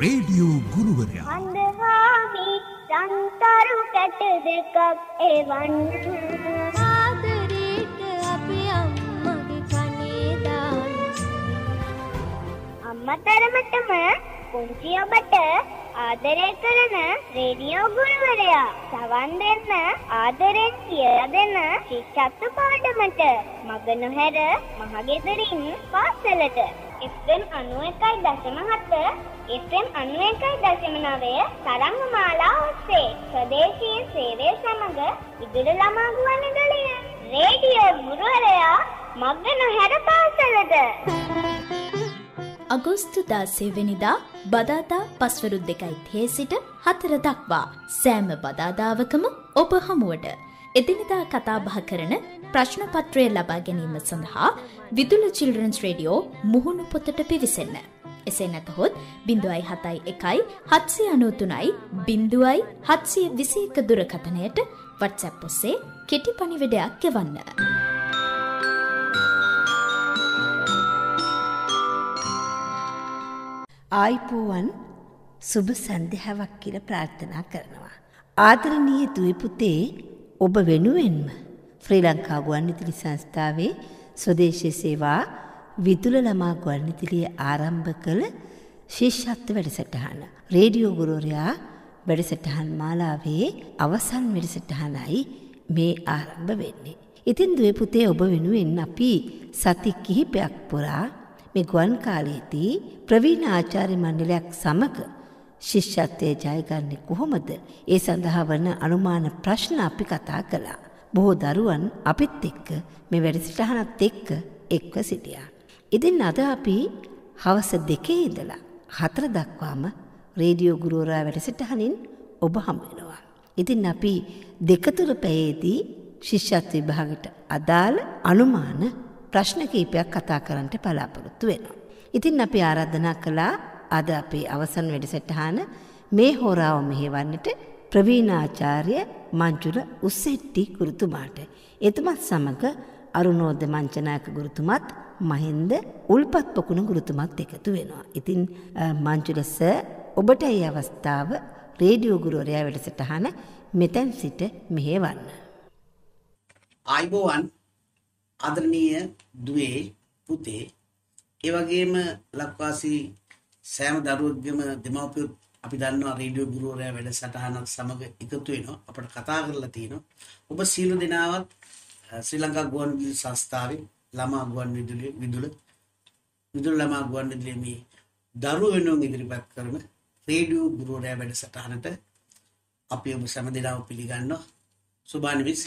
Radio ගුරුවරයා. අන්දහාමි රන්තරු කැට දෙකක් එවන්න. ආදරේට අපි අම්මගේ කනේ දාන අම්මතරමටම පුංචි ඔබට ආදරය කරන රේඩියෝ ගුරුවරයා සවන් දෙන්න ආදරෙන් කියලා දෙන ශිෂ්‍යත්ව පාඩමට මග නොහැර මහගෙදරින් පාසලට FM 91.7 FM 91.9 තරංග මාලා ඔස්සේ ප්‍රදේශීය සේවය සමග ඉදිරි ළමා ගුවන්විදුලිය රේඩියෝ ගුරුවරයා මග නොහැර පාසලට අගෝස්තු දාසේ වෙනිදා බදාදා පස්වරු දෙකයි තිහේ සිට හතර දක්වා සෑම බදාදාවකම ඔබ හමුවට එදිනිදා කතාබහ කරන ප්‍රශ්නපත්‍රය ලබා ගැනීම සඳහා විදුල චිල්ඩරන්ස් රේඩියෝ මුහුණු පොතට පිවිසන්න. එසේ නැතහොත් බිඳුවයි හතයි එකයි හත්සිය අනෝතුනයි බිඳුවයි හත්සිය විසි එක දුරකථනයට වටසැප් ඔස්සේ කෙටි පනිවිඩයක් එවන්න. ආයිපෝවන් සුබ සන්ධ්‍යාවක් කියල ප්‍රාර්ථනා කරනවා. ආදරණීය දුවපුතේ ඔබ වෙනුවෙන්ම ශ්‍රී ලංකා ගුවන්විතිලි සංස්ථාවේ ස්වදේශය සේවා විදුල ළමා ගුවන්විතිලිය ආරම්භ කළ ශිෂ්‍යත්ව වැඩසටහන. රේඩියෝ ගුරුවරයා වැඩසටහන් මාලාවේ අවසන් වැඩසටහනයි මේ ආරම්භ වෙන්නේ. ඉතින් දුවපුතේ ඔබ වෙනුවෙන් අපි සති කිහිපයක් පුරා මේ ගුවන් කාලයේදී ප්‍රවීණ ආචාර්ය මණ්ඩලයක් සමග ශිෂ්‍යත්වයේ ජයගන්නේ කොහොමද? ඒ සඳහා වන අනුමාන ප්‍රශ්න අපි කතා කළා. බොහෝ දරුවන් අපිත් එක්ක මේ වැඩසටහනත් එක්ක එක්ව සිටියා. ඉතින් අද අපි හවස දෙකේ ඉඳලා හතර දක්වාම රේඩියෝ ගුරුවරයා වැඩසටහනින් ඔබ හමු වෙනවා. ඉතින් අපි දෙක තුන පැයේදී ශිෂ්‍යත්ව විභාගයට අදාළ අනුමාන ප්‍රශ්න කීපයක් කතා කරන්නට බලාපොරොත්තු වෙනවා. ඉතින් අපි ආරාධනා කළා අද අපේ අවසන් වැඩසටහන මේ හෝරාව මෙහෙවන්නට ප්‍රවීණාචාර්ය මංජුල උස්සෙට්ටි ගුරුතුමාට. එතුමත් සමග අරුණෝද මංචනායක ගුරුතුමත් මහින්ද උල්පත් පොකුණ ගුරුතුමත් එකතු වෙනවා. ඉතින් මංජුල සර් ඔබට ඒ අවස්ථාව රේඩියෝ ගුරුවරයා වැඩසටහන මෙතැන් සිට මෙහෙවන්න. ආයිබෝවන් ආදරණීය දුවේ පුතේ ඒ වගේම ලක්වාසී සෑම දරුවෙක්ගේම දෙමව්පියෝ අපි දන්නවා රේඩියෝ ගුරුවරයා වැඩසටහනක් සමග එකතු වෙනවා. අපට කතා කරලා තියෙනවා. ඔබ සියලු දෙනාවත් අ, ශ්‍රී ලංකා ගුවන්විදුලි සංස්ථාවේ ළමා ගුවන්විදුලි විදුල විදුලි ළමා ගුවන්විදුලියේ මේ දරුවෝ වෙනුවෙන් ඉදිරිපත් කරන රේඩියෝ ගුරුවරයා වැඩසටහනට අපි ඔබ සෑම දෙනාව පිළිගන්නවා. සුභානි මිස්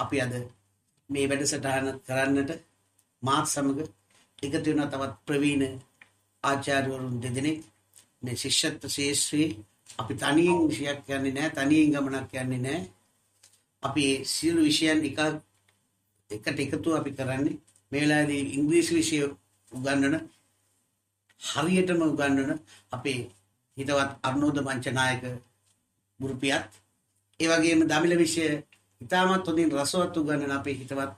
අපි අද මේ වැඩසටහන කරන්නට මාත් සමග එකතු වෙන තවත් ප්‍රවීණ ආචාර්යවරුන් දෙදෙනෙක්. මේ ශිෂ්‍යත්ව ශේෂ්ත්‍රයේ අපි තනියෙන් විෂයක් කියන්නේ නැහැ තනියෙන් ගමනක් යන්නේ නැහැ. අපි ඒ සියලු විෂයන් එක එකට එකතු අපි කරන්නේ. මේ වෙලාවේදී ඉංග්‍රීසි විෂය උගන්වන හරියටම උගන්වන අපේ හිතවත් අර්නෝද මංචනායක ගුරුපියත් ඒ වගේම දමිළ විෂය ඉතාමත් හොඳින් රසවත් උගන්වන අපේ හිතවත්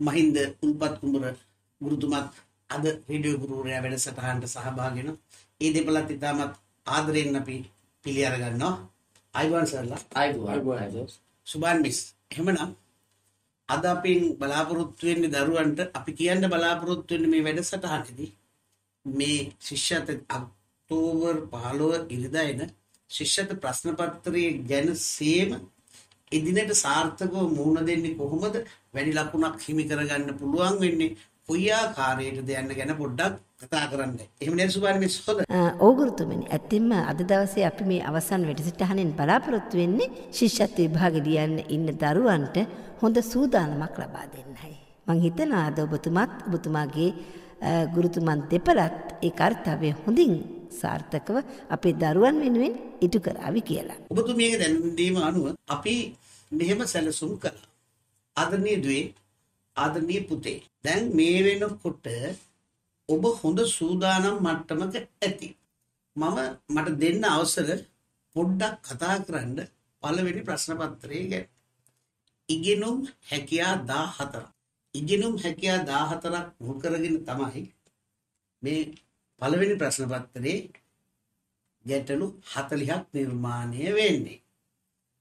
මහින්ද උල්පත් කුඹර ගුරුතුමත් අද රේඩියෝ ගුරුවරයා වැඩසටහනට සහභාගී වෙනවා. ඒ දෙපළත් ඉතාමත් ආදරෙන් අපි පිළි අරගන්නවා. අයිබෝන් සර්ලා. අයිබෝන් සුබාන් මිස්. එහෙමනම් අද අපින් බලාපොරොත්තු වෙන්නේ දරුවන්ට අපි කියන්න බලාපොරොත්තු වෙන්නේ මේ වැඩසටහනේදී මේ ශිෂ්‍යත්ව අක්තෝබර් 15 ඉරිදා එන ශිෂ්‍යත්ව ප්‍රශ්න පත්‍රයේ ගැන සේම එදිනට සාර්ථකව මුහුණ දෙන්නේ කොහොමද වැඩි ලකුණක් හිමි කරගන්න පුළුවන් වෙන්නේ කොයි ආකාරයකද යන්න ගැන පොඩ්ඩක් කතා කරන්න. එහෙම නේද සුබානි මිස් හොඳ. ඕගුරුතුමනි ඇත්තෙන්ම අද දවසේ අපි මේ අවසන් වැඩසටහනෙන් බලාපොරොත්තු වෙන්නේ ශිෂ්‍යත්ව විභාගෙ ලියන්න ඉන්න දරුවන්ට හොඳ සූදානමක් ලබා දෙන්නයි. මං හිතනවා අද ඔබතුමත් ඔබතුමාගේ ගුරුතුමන් දෙපළත් ඒ කාර්යය හොඳින් සාර්ථකව අපේ දරුවන් වෙනුවෙන් ඉටු කරાવી කියලා. ඔබතුමියගේ දැනුම් දීම අනුව අපි මෙහෙම සැලසුම් කළා. ආදරණීය දුවේ ආදරණීය පුතේ දැන් මේ වෙනකොට ඔබ හොඳ සූදානම් මට්ටමක ඇති. මම මට දෙන්න අවසර පොඩ්ඩක් කතා කරන්න පළවෙනි ප්‍රශ්න පත්‍රයේ ගැන. ඉගෙනුම් හැකියා 14. ඉගෙනුම් හැකියා 14ක් මුල් කරගෙන තමයි මේ පළවෙනි ප්‍රශ්න පත්‍රයේ ගැටලු 40ක් නිර්මාණය වෙන්නේ.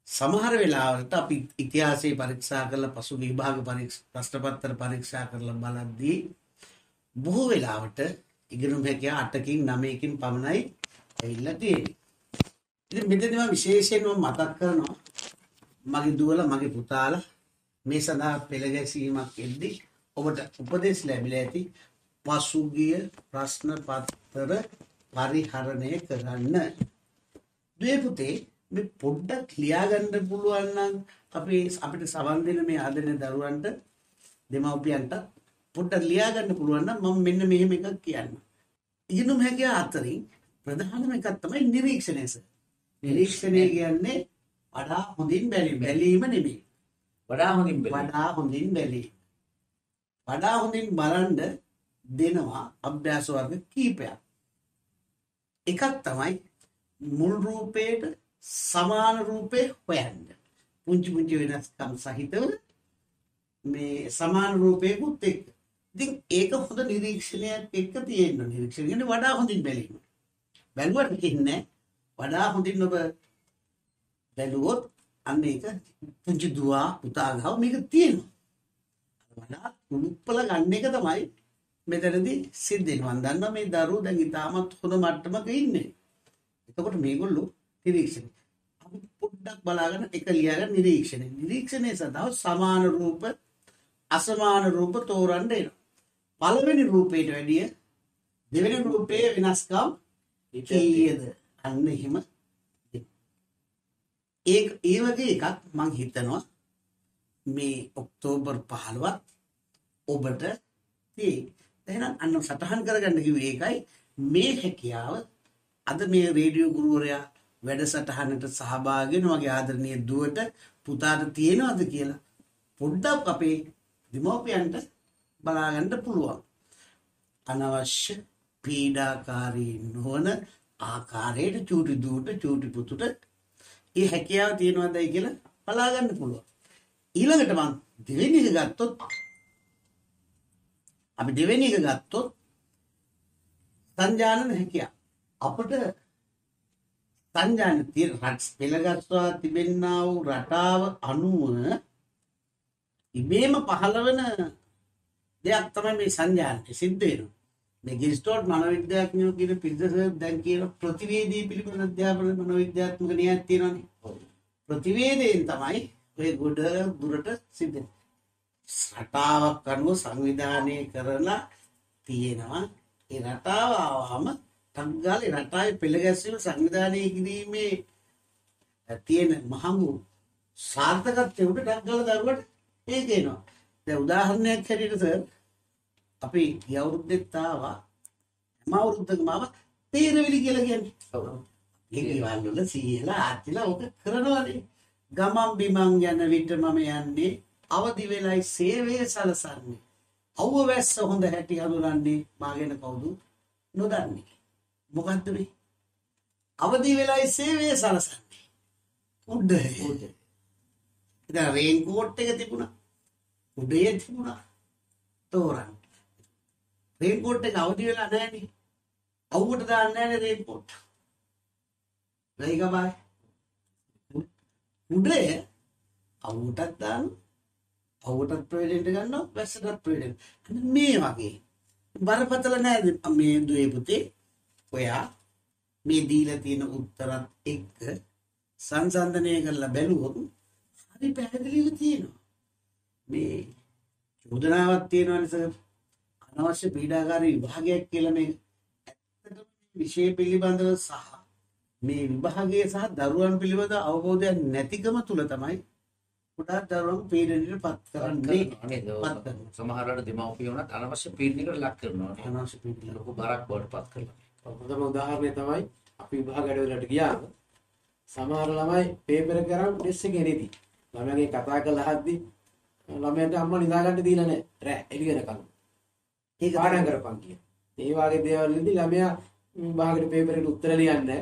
සමහර වෙලාවට අපි ඉතිහාසයේ පරීක්ෂා කරලා පසු විභාග පරීක්ෂා ප්‍රශ්න පත්‍ර පරීක්ෂා කරලා බලද්දී බොහෝ වෙලාවට ඉගෙනුම් හැකියාව 8කින් 9කින් පමණයි ඇවිල්ලා තියෙන්නේ. ඉතින් මෙතනදී මම විශේෂයෙන්ම මතක් කරනවා මගේ දුවලා මගේ පුතාලා මේ සඳහා පෙළ ගැසීමක් එද්දී ඔබට උපදෙස් ලැබිලා ඇති පසුගිය ප්‍රශ්න පත්‍ර පරිහරණය කරන්න. දුවේ පුතේ මේ පොඩ්ඩක් ලියාගන්න පුළුවන් නම් අපි අපිට සවන් දෙන මේ ආදරණීය දරුවන්ට දෙමව්පියන්ට පොඩ්ඩක් ලියාගන්න පුළුවන් නම් මම මෙන්න මෙහෙම එකක් කියන්න. ඉගෙනුම් හැකියාව අතරින් ප්‍රධානම එකක් තමයි නිරීක්ෂණය සර්. නිරීක්ෂණය කියන්නේ වඩා හොඳින් බැලීම. බැලීම නෙමෙයි. වඩා හොඳින්. වඩා හොඳින් බැලීම. වඩා හොඳින් බලන්න දෙනවා අභ්‍යාස වර්ග කීපයක්. එකක් තමයි මුල් රූපයට සමාන රූපේ හොයන්න. පුංචි පුංචි වෙනස්කම් සහිතව මේ සමාන රූපයකුත් එක්ක. ඉතින් ඒක හොඳ නිරීක්ෂණයක් එක්ක තියෙන්න ඕනේ. නිරීක්ෂණය කියන්නේ වඩා හොඳින් බැලීම. බැලුවට කියන්නේ වඩා හොඳින් ඔබ බැලුවොත් අන්න ඒක පුංචි දුවා පුතා ගාව මේක තියෙනවා. වඩා උනුප්පල ගන්න එක තමයි මෙතනදී සිද්ධ වෙනවා. මම දන්නවා මේ දරුවෝ දැන් ඉතාමත් හොඳ මට්ටමක ඉන්නේ. එතකොට මේගොල්ලෝ නිරීක්ෂණය. අපි පොඩ්ඩක් බලාගෙන එක ලියාගෙන නිරීක්ෂණය. නිරීක්ෂණය සඳහා සමාන රූප අසමාන රූප තෝරන්න එනවා. පළවෙනි රූපයට වැඩිය දෙවෙනි රූපයේ වෙනස්කම් කීයද? අන්න එහෙම ඒ ඒ වගේ එකක් මං හිතනවා මේ ඔක්තෝබර් 15ත් ඔබට තියෙයි. එහෙනම් අන්න සටහන් කරගන්න කිව්වේ ඒකයි මේ හැකියාව අද මේ රේඩියෝ ගුරුවරයා වැඩසටහනට සහභාගී වෙන වගේ ආදරණීය දුවට පුතාට තියෙනවද කියලා පොඩ්ඩක් අපේ දෙමව්පියන්ට බලාගන්න පුළුවන්. අනවශ්‍ය පීඩාකාරී නොවන ආකාරයට චූටි දුවට චූටි පුතුට ඒ හැකියාව තියෙනවදයි කියලා බලාගන්න පුළුවන්. ඊළඟට මං දෙවෙනි එක ගත්තොත් අපි දෙවෙනි එක ගත්තොත් සංජානන හැකියාව. අපට සංජාන තියෙන රට පෙළගස්වා තිබෙන්නා වූ රටාව අනුව ඉබේම පහළ වෙන දෙයක් තමයි මේ සංජානනය සිද්ධ වෙනවා. මේ ගිස්ටෝට් මනෝවිද්‍යාඥයෝ කියන පිරිස දැන් කියන ප්‍රතිවේදී පිළිබඳ අධ්‍යාපන මනෝවිද්‍යාත්මක න්‍යායක් තියෙනවානේ. ප්‍රතිවේදයෙන් තමයි ඔය ගොඩ දුරට සිද්ධ වෙන්නේ. රටාවක් අනුව සංවිධානය කරලා තියෙනවා. ඒ රටාව ආවම ටග්ගාලේ රටාවේ පෙළගැස්වීම සංවිධානය කිරීමේ තියෙන මහඟු සාර්ථකත්වය උඩ ටග්ගාල දරුවට ඒක එනවා. දැන් උදාහරණයක් හැටියට සර් අපි ගිය අවුරුද්දෙත් ආවා හැම අවුරුද්දකම ආවා තේරවිලි කියලා කියන්නේ. ඔව්. ඒ ගෙවල් වල සීයලා ආච්චිලා ඔක කරනවානේ. ගමන් බිමන් යන විට මම යන්නේ අවදි වෙලයි සේවය සලසන්නේ. අවුව වැස්ස හොඳ හැටි හඳුනන්නේ මාගෙන කවුද නොදන්නේ. මොකද්ද මේ? අවදි වෙලයි සේවය සලසන්නේ. උඩ. ඉතින් රේන් කෝට් එක තිබුණා. උඩේ තිබුණා. තෝරන්න. රේන් කෝට් එක අවදි වෙලා නැහැනේ. අවුවට දාන්න නැහැනේ රේන් කෝට්. වෙයි ගමයි. උඩේ අවුවටත් දාන්න අවුවටත් ප්‍රයෝජනට ගන්නවා වැස්සටත් ප්‍රයෝජන. මේ වගේ බරපතල නෑද මේ දුවේ පුතේ ඔයා මේ දීලා තියෙන උත්තරත් එක්ක සංසන්දනය කරලා බැලුවොත් හරි පැහැදිලිව තියෙනවා. මේ චෝදනාවක් තියෙනවා නිසා අනවශ්‍ය පීඩාකාරී විභාගයක් කියලා මේ ඇත්තටම විෂය පිළිබඳව සහ මේ විභාගය සහ දරුවන් පිළිබඳ අවබෝධයක් නැතිකම තුල තමයි ගොඩාක් දරුවන් පීඩනයට පත් කරන්නේ. කරනවා. සමහරවිට දෙමව්පියෝනත් අනවශ්‍ය පීඩනයකට ලක් කරනවා. අනවශ්‍ය පීඩන. ලොකු බරක් බවට පත් කරලා. හොඳම උදාහරණය තමයි අපි විභාග වැඩවලට ගියාම සමහර ළමයි පේපර් කරන් ඩෙස් එකේ නෙති. ළමයාගේ කතා කරලා හද්දි ළමයාට අම්මා නිදාගන්න දීලා නැහැ. රෑ එළි වෙනකන්. ඒක පාඩම්. කරපන් කියන. ඒ වගේ දේවල් වලදී ළමයා විභාගෙට පේපර් එකට උත්තර ලියන්නේ.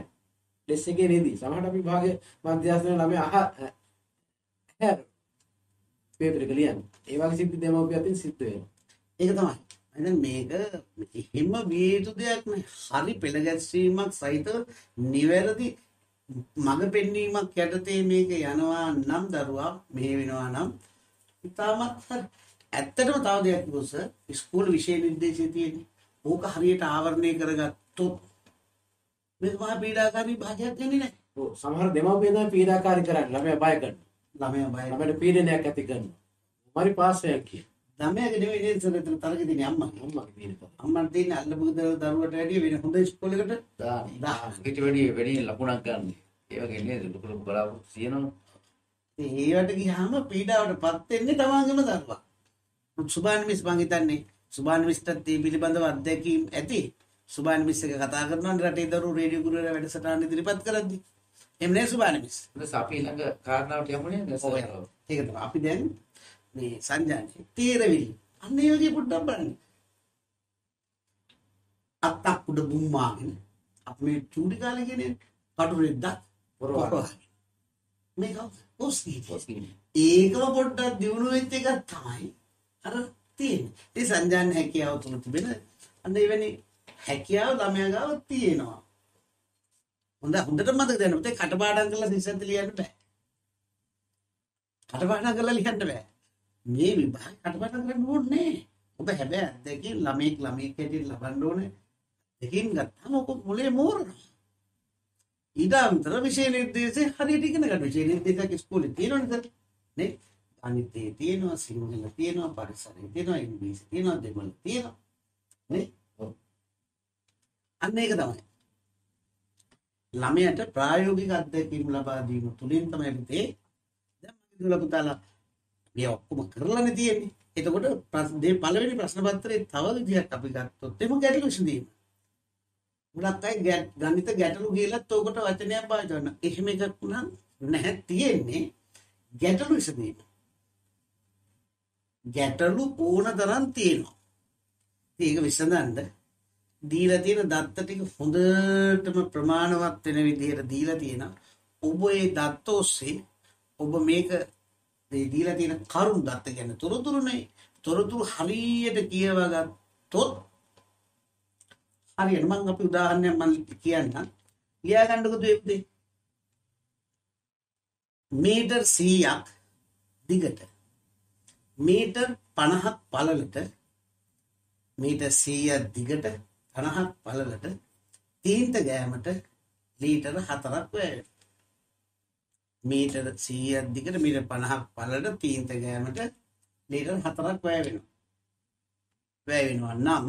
ඩෙස් එකේ නෙති. සමහරට අපි විභාගයේ මධ්‍යස්ථාන ළමයා අහ පේපර් එක ලියන්නේ. ඒ වගේ සිද්ධි දෙමව්පිය අතින් සිද්ධ වෙනවා. ඒක තමයි. මේක එහෙම විය යුතු දෙයක් නෑ. හරි පෙළගැස්වීමක් සහිත නිවැරදි මඟ පෙන්වීමක් යටතේ මේක යනවා නම් දරුවා මෙහෙ වෙනවා නම් ඉතාමත්. ඇත්තටම තව දෙයක් සර් ඉස්කෝල විෂය නිර්දේශය තියෙන්නේ. ඕක හරියට ආවරණය කරගත්තොත් මේක මහා පීඩාකාරී භාගයක් වෙන්නේ. ඔව් සමහර දෙමව්පියන් තමයි පීඩාකාරී කරන්නේ ළමයා බය කරනවා ළමයා බය ළමයට පීඩනයක් ඇති කරනවා මරි පාස්යක් කිය ළමයාගේ නෙවෙයි නේද සර් එතන තරක තියෙන්නේ. අම්මගේ තියෙන තමයි අම්මන්ට තියෙන අල්ලපු දරුවට වැඩිය වෙන හොඳ ඉස්කෝලයකට දාන දාන. ඊට වැඩි වැඩි ලකුණක් ගන්න. ඒ වගේ නේද ලොකු ලොකු බලාපොරොත්තු තියෙනවා. ඒවට ගියාම පීඩාවට පත් වෙන්නේ තමන්ගේම දරුවා. සුබාන් මිස් මං හිතන්නේ සුබාන් මිස්ටත් මේ පිළිබඳව අත්දැකීම් ඇති. සුබාන් මිස් එක කතා කරනවා රටේ දරුවෝ රේඩියෝ ගුරුවරයා වැඩසටහන ඉදිරිපත් කරද්දි. එහෙම නේ සුබාන් මිස්. අපි ළඟ කාරණාවට යමුනේ. ඒක තමයි අපි දැන් මේ සංජානනයේ තීරවිලි. අන්න ඒ වගේ පොඩ්ඩක් බලන්න. අත්තක් උඩ බුම්මාගෙන අපි මේ චූටි කාලේ කියන්නේ කටුරෙද්දක් පොරවල්. මේක ඔස්කී. ඒකම පොඩ්ඩක් දියුණු වෙච්ච එකක් තමයි අර තියෙන්නේ. ඒ සංජාන හැකියාව තුල තිබෙන අන්න එවැනි හැකියාව ළමයා ගාව තියෙනවා. හොඳ හොඳට මතක තියාගන්න. පුතේ කටපාඩම් කරලා සිසන්ත ලියන්න බෑ. කටපාඩම් කරලා ලියන්න බෑ. මේ විභාග කටපාඩම් කරන්න ඕනේ නෑ. ඔබ හැබැයි අත්දැකීම් ළමෙක් ළමෙක් හැටියට ලබන්න ඕනේ. දෙකින් ගත්තාම ඔක මුලේ මෝරනවා. ඊට අමතර විෂය නිර්දේශය හරියට ඉගෙන ගන්න. විෂය නිර්දේශයක් ඉස්කෝලේ තියෙනවනේ සර්. නේ? ගණිතයේ තියෙනවා, සිංහල තියෙනවා, පරිසරයේ තියෙනවා, ඉංග්‍රීසි තියෙනවා, දෙමළ තියෙනවා. නේ? ඔව්. අන්න ඒක තමයි. ළමයට ප්‍රායෝගික අත්දැකීම් ලබා දීම තුලින් තමයි පුතේ දැන් මගේ දුල පුතාලා මේ ඔක්කොම කරලානේ තියෙන්නේ. එතකොට ප්‍රශ්න දෙ පළවෙනි ප්‍රශ්න පත්‍රයේ තව විදිහක් අපි ගත්තොත් එමු ගැටලු විසඳීම. ගොඩක් අය ගැ- ගණිත ගැටලු කියලත් ඕකට වචනයක් පාවිච්චි කරනවා. එහෙම එකක් නම් නැහැ තියෙන්නේ ගැටලු විසඳීම. ගැටලු ඕන තරම් තියෙනවා. ඉතින් ඒක විසඳන්න දීලා තියෙන දත්ත ටික හොඳටම ප්‍රමාණවත් වෙන විදිහට දීලා තියෙනවා. ඔබ ඒ දත්ත ඔස්සේ ඔබ මේක මේ දීලා තියෙන කරුණ දත්ත කියන්නේ තොරතුරුනේ. තොරතුරු හරියට කියවා ගත්තොත් හරියට මම අපි උදාහරණයක් මම කියන්නම්. ලියා ගන්නකො දුවේ මීටර් 100ක් දිගට මීටර් 50ක් පළලට මීටර් 100ක් දිගට 50ක් පළලට තීන්ත ගෑමට ලීටර 4ක් වැය මීටර් 100ක් දිගට මීටර් 50ක් පළලට තීන්ත ගෑමට ලීටර 4ක් වැය වෙනවා. වැය වෙනවා නම්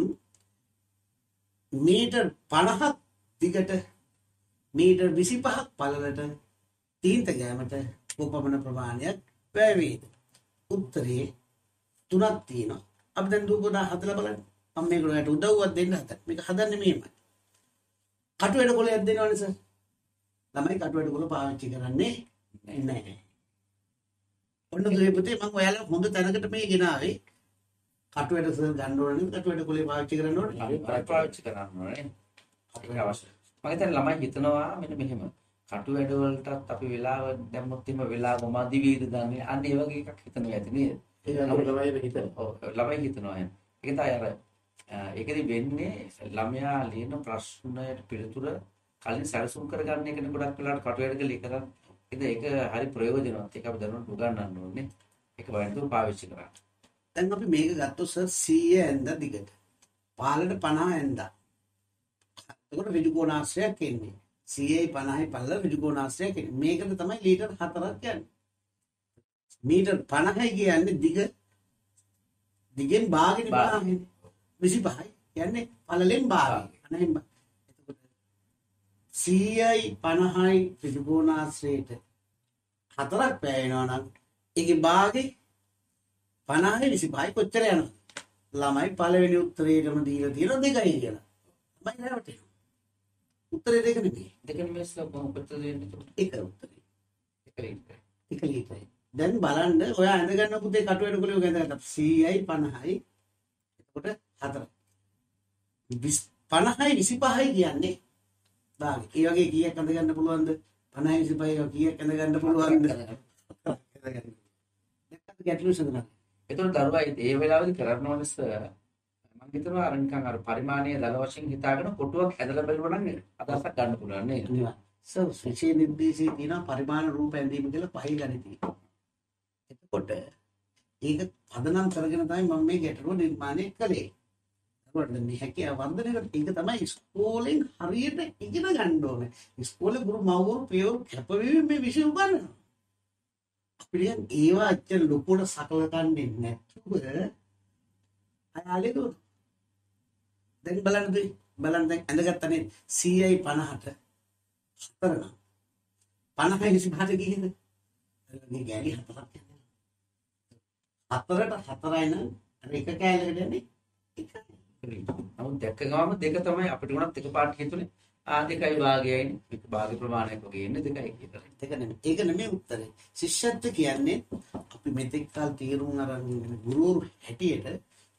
මීටර් 50ක් දිගට මීටර් 25ක් පළලට තීන්ත ගෑමට කොපමණ ප්‍රමාණයක් වැය වේද? උත්තරේ තුනක් තියෙනවා. අපි දැන් දුපදා හදලා බලන්න. මම මේකට උදව්වක් දෙන්න හදන. මේක හදන්නේ මෙහෙමයි. කටු වැඩ කොලයක් දෙනවනේ සර් ළමයි කටු වැඩ කොල පාවිච්චි කරන්නේ නැහැ ඔන්න දුවේ පුතේ මම ඔයාලා හොඳ තැනකට මේ ගෙනාවේ කටු වැඩ සර් ගන්න ඕනේ කටු වැඩ කොලේ පාවිච්චි කරන්න ඕනේ පාවිච්චි කරන්න ඕනේ. ඒක අවශ්‍යයි. මම හිතන්නේ ළමයි හිතනවා මෙන්න මෙහෙම. කටු වැඩ වලටත් අපි වෙලාව දැම්මොත් එimhe වෙලාව මදි වේද දන්නේ. අන්න ඒ වගේ එකක් හිතනවා ඇති නේද? ඒක ළමයි හිතන ඔව් ළමයි හිතනවා එහෙම. ඒක තමයි අර ඒකෙදි වෙන්නේ ළමයා ලියන ප්‍රශ්නයට පිළිතුර කලින් සැලසුම් කරගන්න එකනේ ගොඩක් වෙලාවට කටු වැඩ කළේ කරන්නේ. ඉතින් ඒක හරි ප්‍රයෝජනවත්. ඒක අපි දරුවන්ට උගන්වන්න ඕනේ. ඒක වයින්දුව පාවිච්චි කරන්න. දැන් අපි මේක ගත්තොත් සර් 100 ඇඳ දිගට පාලට 50 ඇඳ එතකොට ඍජු කෝණාශ්‍රයක් එන්නේ 100යි 50යි පල්ල ඍජු කෝණාශ්‍රයක් එන්නේ මේකට තමයි ලීටර් 4ක් කියන්නේ මීටර් 50යි කියන්නේ දිග දිගෙන් භාගෙට භාගය. 25යි කියන්නේ පළලෙන් භාගය අනෙන්. එතකොට 100යි 50යි ඍජු කෝණාශ්‍රයට හතරක් පෑවෙනවා නම් ඒකේ භාගේ 50යි 25යි කොච්චර යනවද? ළමයි පළවෙනි උත්තරේටම දීලා තියෙන දෙකයි කියලා. ළමයි රැවටෙනවා. උත්තරේ දෙක නෙමෙයි. දෙකෙන් මේස් කොහොමද වෙන්නේ? එක උත්තරේ. එක ලීටර්. එක ලීටරයි. දැන් බලන්න ඔයා ඇඳ ගන්න පුතේ කටුවැඩ කොලේ ඔය ඇඳගත්තා 100යි 50යි එතකොට 4 50යි 25යි කියන්නේ භාගය. ඒ වගේ කීයක් ඇඳ ගන්න පුළුවන්ද? 50යි 25යි කීයක් ඇඳ ගන්න පුළුවන්ද? ගැටලු සඳහන්. එතකොට දරුවා ඒ වෙලාවේදී කරන්න ඕනේ සර් මම මම හිතනවා අර පරිමාණයේ දල වශයෙන් හිතාගෙන කොටුවක් ඇදලා බලුවා නම් අදහසක් ගන්න පුළුවන් නේද? සර් විශේෂ නිර්දේශයේ තියෙනවා පරිමාණ රූප ඇඳීම කියලා පහේ ගණිතය. එතකොට ඒක පදනම් කරගෙන තමයි මම මේ ගැටලුව නිර්මාණය කළේ. ඒකට මේ හැකියාව වර්ධනයකට ඒක තමයි ඉස්කෝලෙන් හරියට ඉගෙන ගන්න ඕනේ. ඉස්කෝලේ ගුරු මව්වරු පියවරු කැපවීම මේ විෂය උගන්වනවා. අපිට ඒවා අච්චර ලොකුට සකල ගන්නේ නැතුව අයාලේ දුර. දැන් බලන්න දෙයි. බලන්න දැන් ඇඳගත්තනේ 100යි 50ට හතර නම් 50යි 25ට ගිහින් මේ ගෑලි හතරක් යනවා. හතරට හතරයි නම් අර එක කෑල්ලකට යන්නේ එකයි. නමුත් දැක්ක ගමම දෙක තමයි අපිට උනත් එකපාරට හිතුනේ ආ දෙකයි භාගයයිනේ. මේක භාග ප්‍රමාණයක් වගේ එන්නේ දෙකයි කියලා. ඒක නෙමෙයි. ඒක නෙමෙයි උත්තරේ. ශිෂ්‍යත්ව කියන්නේ අපි මෙතෙක් කල තීරුම් අරන් ගුරුවරු හැටියට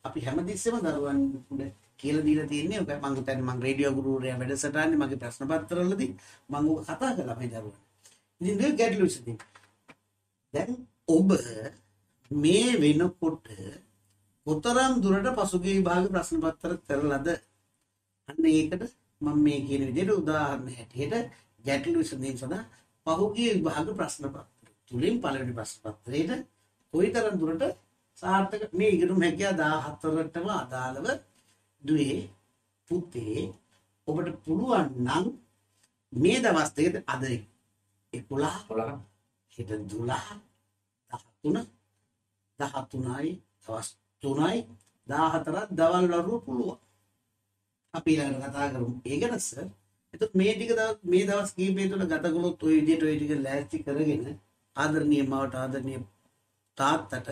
අපි හැමතිස්සෙම දරුවන්ට කියලා දීලා තියෙන්නේ ඔක මම හිතන්නේ මම රේඩියෝ ගුරුවරයා වැඩසටහනේ මගේ ප්‍රශ්න පත්‍රවලදී මම ඔක කතා කළා මේ දරුවන්ට. ඉතින් දෙක ගැටලු ඉතින්. දැන් ඔබ මේ වෙනකොට කොතරම් දුරට පසුගිය විභාග ප්‍රශ්න පත්‍ර කරලාද? අන්න ඒකට මම මේ කියන විදිහට උදාහරණ හැටියට ගැටලු විසඳීම සඳහා පහුගිය විභාග ප්‍රශ්න පත්‍ර තුලින් පළවෙනි ප්‍රශ්න පත්‍රයේද කොයිතරම් දුරට සාර්ථක මේ ඉගෙනුම් හැකියාව 14ටම අදාළව දුවේ පුතේ ඔබට පුළුවන් නම් මේ දවස් දෙකද අද 11 11 හෙට 12 13 13යි දවස් තුනයි දාහතරත් දවල් වරුව පුළුවන්. අපි ඊළඟට කතා කරමු. ඒ ගැන සර් එතකොට මේ ටික මේ දවස් කීපය තුළ ගත කළොත් ওই විදිහට ওই ටික ලෑස්ති කරගෙන ආදරණීය මවට ආදරණීය තාත්තට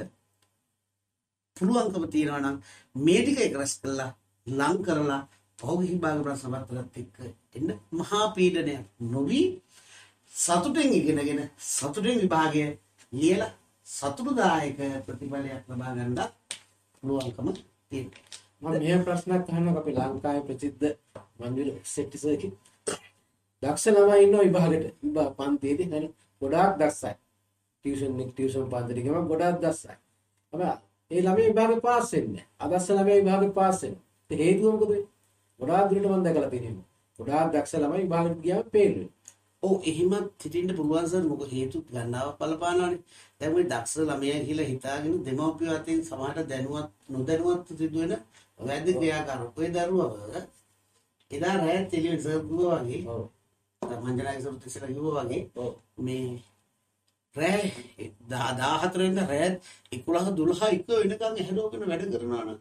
පුළුවන්කම තියනවා නම් මේ ටික එක රැස් කළා ලං කරලා පෞද්ගලික භාග ප්‍රශ්න පත්‍රත් එක්ක එන්න මහා පීඩනයක් නොවි සතුටෙන් ඉගෙනගෙන සතුටෙන් විභාගය ලියලා සතුටුදායක ප්‍රතිඵලයක් ලබා ගන්නත් පුළුවන්කම තියෙනවා. මම මෙහෙම ප්‍රශ්නයක් අහනවා. අපි ලංකාවේ ප්‍රසිද්ධ මන්දිර සෙට්ටි සර්කි දක්ෂ ළමයි ඉන්නවා විභාගෙට. විභාග පන්තියේදී හරි ගොඩාක් දක්ෂයි. ටියුෂන් එක ටියුෂන් පන්තියට ගියම ගොඩාක් දක්ෂයි. හැබැයි ඒ ළමයි විභාගෙ පාස් වෙන්නේ නැහැ. අදස්ස ළමයි විභාගෙ පාස් වෙනවා. ඒ හේතුව මොකද වෙන්නේ? ගොඩාක් දුරට මම දැකලා තියෙනවා. ගොඩාක් දක්ෂ ළමයි විභාගෙට ගියාම ෆේල් වෙනවා. ඔව් එහෙමත් හිටින්න පුළුවන් සර්. මොකද හේතු ගණනාවක් බලපානවානේ දැන් මේ දක්ෂ ළමයා කියලා හිතාගෙන දෙමව්පියෝ අතින් සමහරට දැනුවත් නොදැනුවත් සිදුවෙන වැරදි ක්‍රියාකාරක ඔය දරුවව එදා රැය ටෙලිවිෂන් සර් කිව්වා වගේ ඔව්. මංජනාගේ සර් තිස්සලා කිව්වා වගේ ඔව්. මේ රැය 14 වෙනිදා රැය 11 12 එක වෙනකන් ඇහැදෝගෙන වැඩ කරනවා නම්.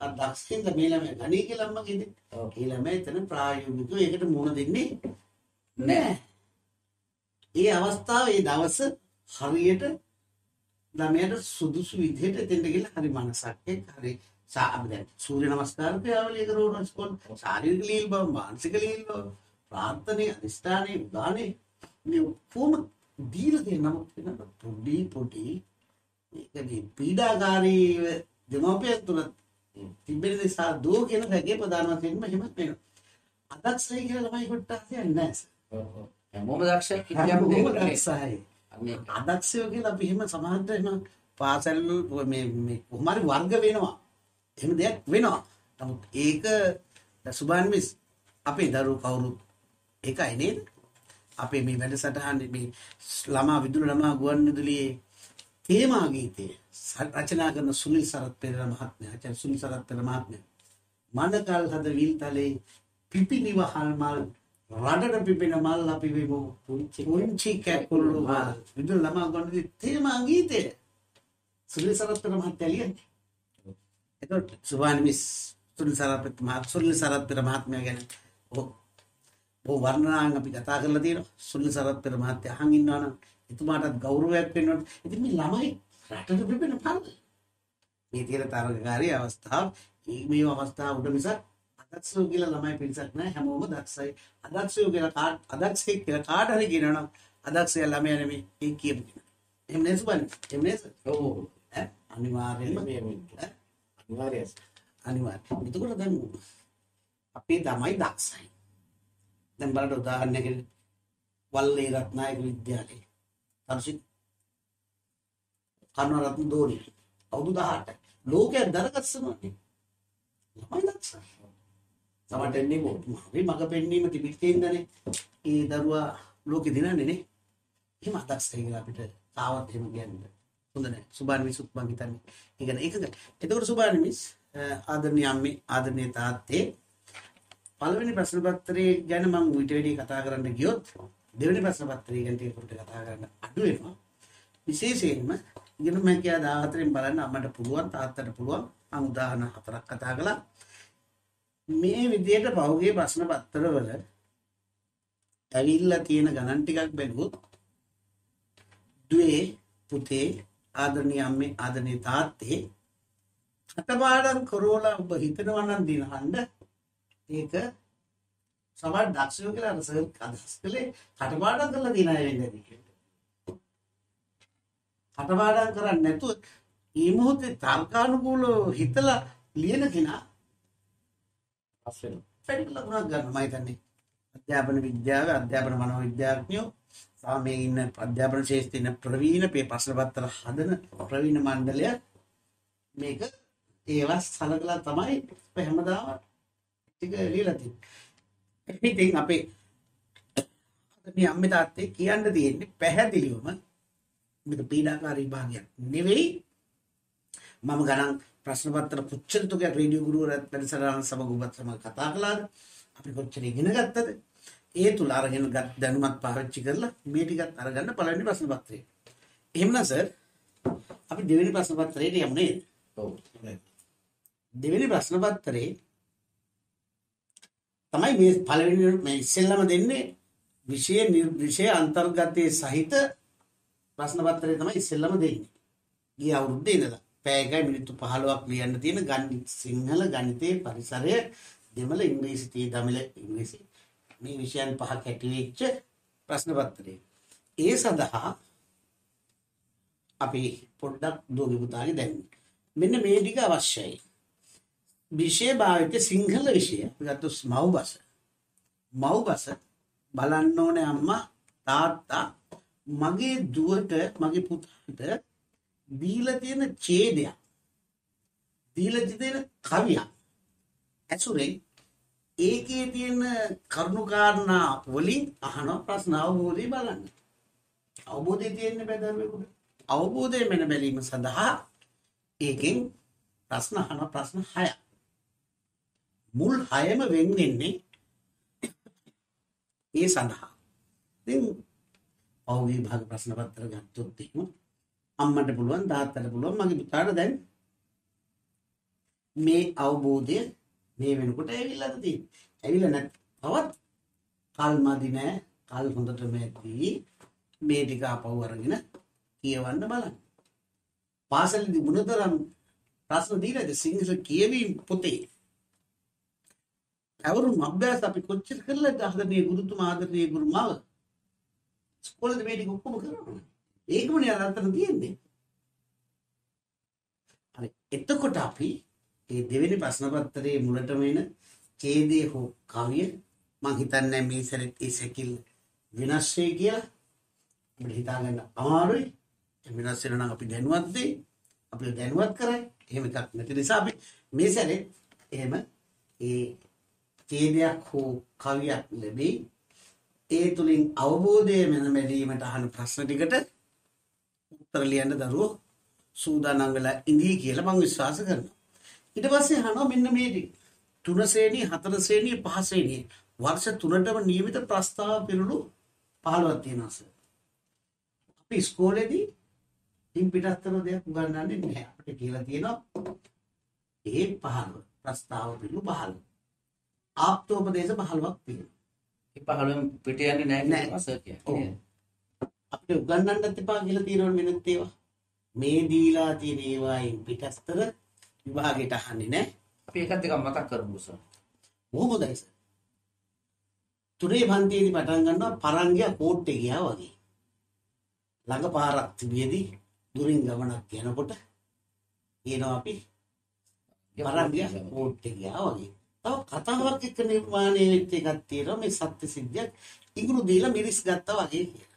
අර දක්ෂින්ද මේ ළමයා ගණී කියලා අම්මා. ඔව්. ඒ ළමයා එතන ප්‍රායෝගිකව ඒකට මුණ දෙන්නේ නෑ. ඒ අවස්ථාව ඒ දවස හරියට ළමයාට සුදුසු විදිහට එතෙන්ට ගිහලා හරි මනසක් එක්ක හරි සාම දැන් සූර්ය නමස්කාර ක්‍රියාවලිය කරනවා ස්කෝල් ශාරීරික ලීල් බව මානසික ලීල් බව ප්‍රාර්ථනේ අනිෂ්ඨානේ උදානේ මේ ඔක්කොම දීලා තියෙන නමුත් වෙන පොඩි පොඩි මේක මේ පීඩාකාරී දෙමෝපියන් තුල තිබෙන නිසා දෝ කියන රැගේ ප්‍රධාන වශයෙන්ම එහෙම වෙනවා අදක්ෂයි කියලා ළමයි කොට්ටාසිය නැහැ සර්. ඔව් ඔව් හැමෝම දක්ෂයි දෙයක් දක්ෂයි. අදක්ෂයෝ කියලා අපි එහෙම සමහරට එහෙම පාසල් මේ මේ කොහොම හරි වර්ග වෙනවා. එහෙම දෙයක් වෙනවා. නමුත් ඒක සුබාන් මිස් අපේ දරුවෝ කවුරුත් ඒකයි නේද? අපේ මේ වැඩසටහනේ මේ ළමා විදුලි ළමා ගුවන්විදුලියේ තේමා ගීතය රචනා කරන සුනිල් සරත් පෙරේරා මහත්මයා. ආචාර්ය සුනිල් සරත් පෙරේරා මහත්මයා. මනකල් හද විල්තලේ පිපිනිවහල් මල් රඩට පිපෙන මල් අපි වෙමු පුංචි කැකුළු මල් විදුලි ළමා ගුවන්විදුලි තේමා ගීතය සුනිල් සරත් පෙරේරා මහත්මයා ලියන්නේ. එතකොට සුබාන් මිස් සුනිල් සරත් මහත් සුනිල් සරත් පෙරේරා මහත්මයා ගැන ඔව් වර්ණනාන් අපි කතා කරලා තියෙනවා සුනිල් සරත් පෙරේරා මහත්තයා අහන් ඉන්නවනම් එතුමාටත් ගෞරවයක් ඕනේ. ඉතින් මේ ළමයි රටට පිපෙන පල්. මේ තියෙන තරගකාරී අවස්ථාව මේ අවස්ථාව උඩ මිසක් අදක්ෂයෝ කියලා ළමයි පිරිසක් නෑ හැමෝම දක්ෂයි. අදක්ෂයෝ කියලා කාට අදක්ෂයෙක් කියලා කාට හරි කියනවනම් අදක්ෂය ළමයා නෙමෙයි ඒ කියපු කෙනා. එහෙම නේද සුබන්? එහෙම නේද? ඔව් ඈ අනිවාර්යෙන්ම මේ? අනිවාර්යයි අනිවාර්යෙන්. එතකොට දැන් අපේ ළමයි දක්ෂයි. දැන් බලන්න උදාහරණයකට වල්ලේ රත්නායක විද්‍යාලය. තරුසි කර්ණරත්න දෝනි. අවුරුදු 18. ලෝකයක් දරගස්සනවානේ. ළමයි දක්ෂයි. සමට එන්නේ කොහොමද? හරි මඟ පෙන්වීම තිබිච්චින්දනේ ඒ දරුවා ලෝකෙ දිනන්නේ නේ. එහෙම අදක්ෂයි කියලා අපිට තාවත් එහෙම කියන්න. හොඳ නැහැ. සුබාන මිසුත් මං හිතන්නේ. ඒ කියන්නේ ඒකද. එතකොට සුබාන මිස් ආදරණීය අම්මේ ආදරණීය තාත්තේ පළවෙනි ප්‍රශ්න පත්‍රයේ ගැන මම ඊට වැඩි කතා කරන්න ගියොත් දෙවෙනි ප්‍රශ්න පත්‍රය ගැන ටික පොඩ්ඩක් කතා කරන්න අඩු වෙනවා. විශේෂයෙන්ම ඉගෙනුම හැකියා 14න් බලන්න අම්මට පුළුවන් තාත්තට පුළුවන් මම උදාහරණ හතරක් කතා කළා. මේ විදියට පහුගිය ප්‍රශ්න පත්‍රවල ඇවිල්ලා තියෙන ගණන් ටිකක් බැලුවොත් දුවේ පුතේ ආදරණීය අම්මේ ආදරණීය තාත්තේ කටපාඩම් කරෝලා ඔබ හිතනවා නම් දිනහඬ ඒක සමහර දක්ෂයෝ කියලා අර සර් අදහස් කළේ කටපාඩම් කරලා දින අය වෙන්නේ නැති කියලා. කටපාඩම් කරන්නේ නැතුව මේ මොහොතේ තර්කානුකූලව හිතලා ලියන කෙනා පස් වෙනවා. වැඩි ලකුණක් ගන්න මම හිතන්නේ. අධ්‍යාපන විද්‍යාව අධ්‍යාපන මනෝවිද්‍යාඥයෝ සහ මේ ඉන්න අධ්‍යාපන ශාස්ත්‍රයේ ඉන්න ප්‍රවීණ මේ ප්‍රශ්න පත්‍ර හදන ප්‍රවීණ මණ්ඩලය මේක ඒවා සලකලා තමයි අපි හැමදාම ටික ලියලා තියෙන්නේ. ඉතින් අපේ මේ අම්මේ තාත්තේ කියන්න තියෙන්නේ පැහැදිලිවම මේක පීඩාකාරී භාගයක් නෙවෙයි. මම ගණන් ප්‍රශ්න පත්‍ර කොච්චර තුකයක් රේඩියෝ ගුරුවරයාත් වැඩසටහන සමග ඔබත් සමග කතා කළාද අපි කොච්චර ඉගෙන ගත්තද ඒ තුල අරගෙන ගත් දැනුමත් පාවිච්චි කරලා මේ ටිකත් අරගන්න පළවෙනි ප්‍රශ්න පත්‍රය. එහෙමනම් සර් අපි දෙවෙනි ප්‍රශ්න පත්‍රයට යමු නේද? ඔව්. දෙවෙනි ප්‍රශ්න පත්‍රේ තමයි මේ පළවෙනි මේ ඉස්සෙල්ලම දෙන්නේ විෂය නිර්- විෂය අන්තර්ගතයේ සහිත ප්‍රශ්න පත්‍රය තමයි ඉස්සෙල්ලම දෙන්නේ. ගිය අවුරුද්දේ ඉඳලා පැය එකයි මිනිත්තු 15ක් ලියන්න තියෙන ගණිත සිංහල ගණිතයේ පරිසරය දෙමළ ඉංග්‍රීසි තේ දමිළ ඉංග්‍රීසි මේ විෂයන් පහක් ඇති වෙච්ච ප්‍රශ්න පත්‍රය. ඒ සඳහා අපි පොඩ්ඩක් දෝගි පුතාගේ දැන් මෙන්න මේ ටික අවශ්‍යයි. විෂය භාවිත සිංහල විෂය අපි ගත්තොත් මව්බස. මව්බස බලන්න ඕනේ අම්මා තාත්තා මගේ දුවට මගේ පුතාට දීලා තියෙන ඡේදයක් දීලා තියෙන කවියක් ඇසුරෙන් ඒකේ තියෙන කරුණු කාරණා වලින් අහන ප්‍රශ්න අවබෝධය බලන්න. අවබෝධය තියෙන්න බැදරුවෙකුට. අවබෝධය මෙන බැලීම සඳහා ඒකෙන් ප්‍රශ්න අහන ප්‍රශ්න හයක්. මුල් හයම වෙන් වෙන්නේ ඒ සඳහා. ඉතින් පෞගේ භාග ප්‍රශ්න පත්‍ර ගත්තොත් එහෙම අම්මට පුළුවන් තාත්තට පුළුවන් මගේ පුතාට දැන් මේ අවබෝධය මේ වෙනකොට ඇවිල්ලාද තියෙන්නේ. ඇවිල්ලා නැත් තවත් කල් මදි නෑ කල් හොඳටම ඇති මේ ටික අපව අරගෙන කියවන්න බලන්න. පාසලේදී ගුණතරම් ප්‍රශ්න දීලාද සිංහල කියවීම පොතේ. අවරුම් අභ්‍යාස අපි කොච්චර කරලාද ආදරණීය ගුරුතුමා ආදරණීය ගුරුමාව. ඉස්කෝලේදී මේ ටික ඔක්කොම කරනවා. ඒකමනේ අර අතන තියෙන්නේ. හරි. එතකොට අපි ඒ දෙවෙනි ප්‍රශ්න පත්‍රයේ මුලටම එන ඡේදයේ හෝ කවිය මම හිතන්නේ මේ සැරේ ඒ සැකිල් වෙනස් වෙයි කියලා. අපිට හිතාගන්න අමාරුයි. ඒ වෙනස් වෙන නම් අපි දැනුවත් දෙයි අපි දැනුවත් කරයි. එහෙම එකක් නැති නිසා අපි මේ සැරේ එහෙම ඒ ඡේදයක් හෝ කවියක් ලැබෙයි. ඒ තුලින් අවබෝධය මෙන බැලීමට අහන ප්‍රශ්න ටිකට උත්තර ලියන්න දරුවෝ සූදානම් වෙලා ඉඳී කියලා මම විශ්වාස කරනවා. ඊට පස්සේ අහනවා මෙන්න මේ. තුන ශ්‍රේණිය, හතර ශ්‍රේණිය, පහ ශ්‍රේණිය. වර්ෂ තුනටම නියමිත ප්‍රස්තාව පිරුණු 15ක් තියෙනවා සර්. අපි ඉස්කෝලේදී ඉන් පිටස්තර දෙයක් උගන්වන්නේ නැහැ. අපිට කියලා තියෙනවා ඒ 15 ප්‍රස්තාව පිරුණු 15. ආප්තෝපදේශ 15ක් තියෙනවා. ඒ පහළම පිට යන්නේ නැහැ. කියලා සර්. කියන්නේ. අපිට උගන්වන්නත් එපා කියලා තියෙනවනේ මෙන්නත් ඒවා. මේ දීලා තියෙන ඒවායින් පිටස්තර විභාගයට අහන්නේ නැහැ. අපි ඒකත් ටිකක් මතක් කරමු සර්. බොහොම හොඳයි සර්. තුනේ පන්තියේදී පටන් ගන්නවා පරංගියා කෝට්ටේ ගියා වගේ. ළඟ පාරක් තිබියදී දුරින් ගමනක් යනකොට කියනවා අපි පරංගියා කෝට්ටේ ගියා වගේ. තව කතාවක් එක්ක නිර්මාණය වෙච්ච එකක් තියෙනවා මේ සත්‍ය සිද්ධියක් ඉඟුරු දීලා මිරිස් ගත්තා වගේ කියලා.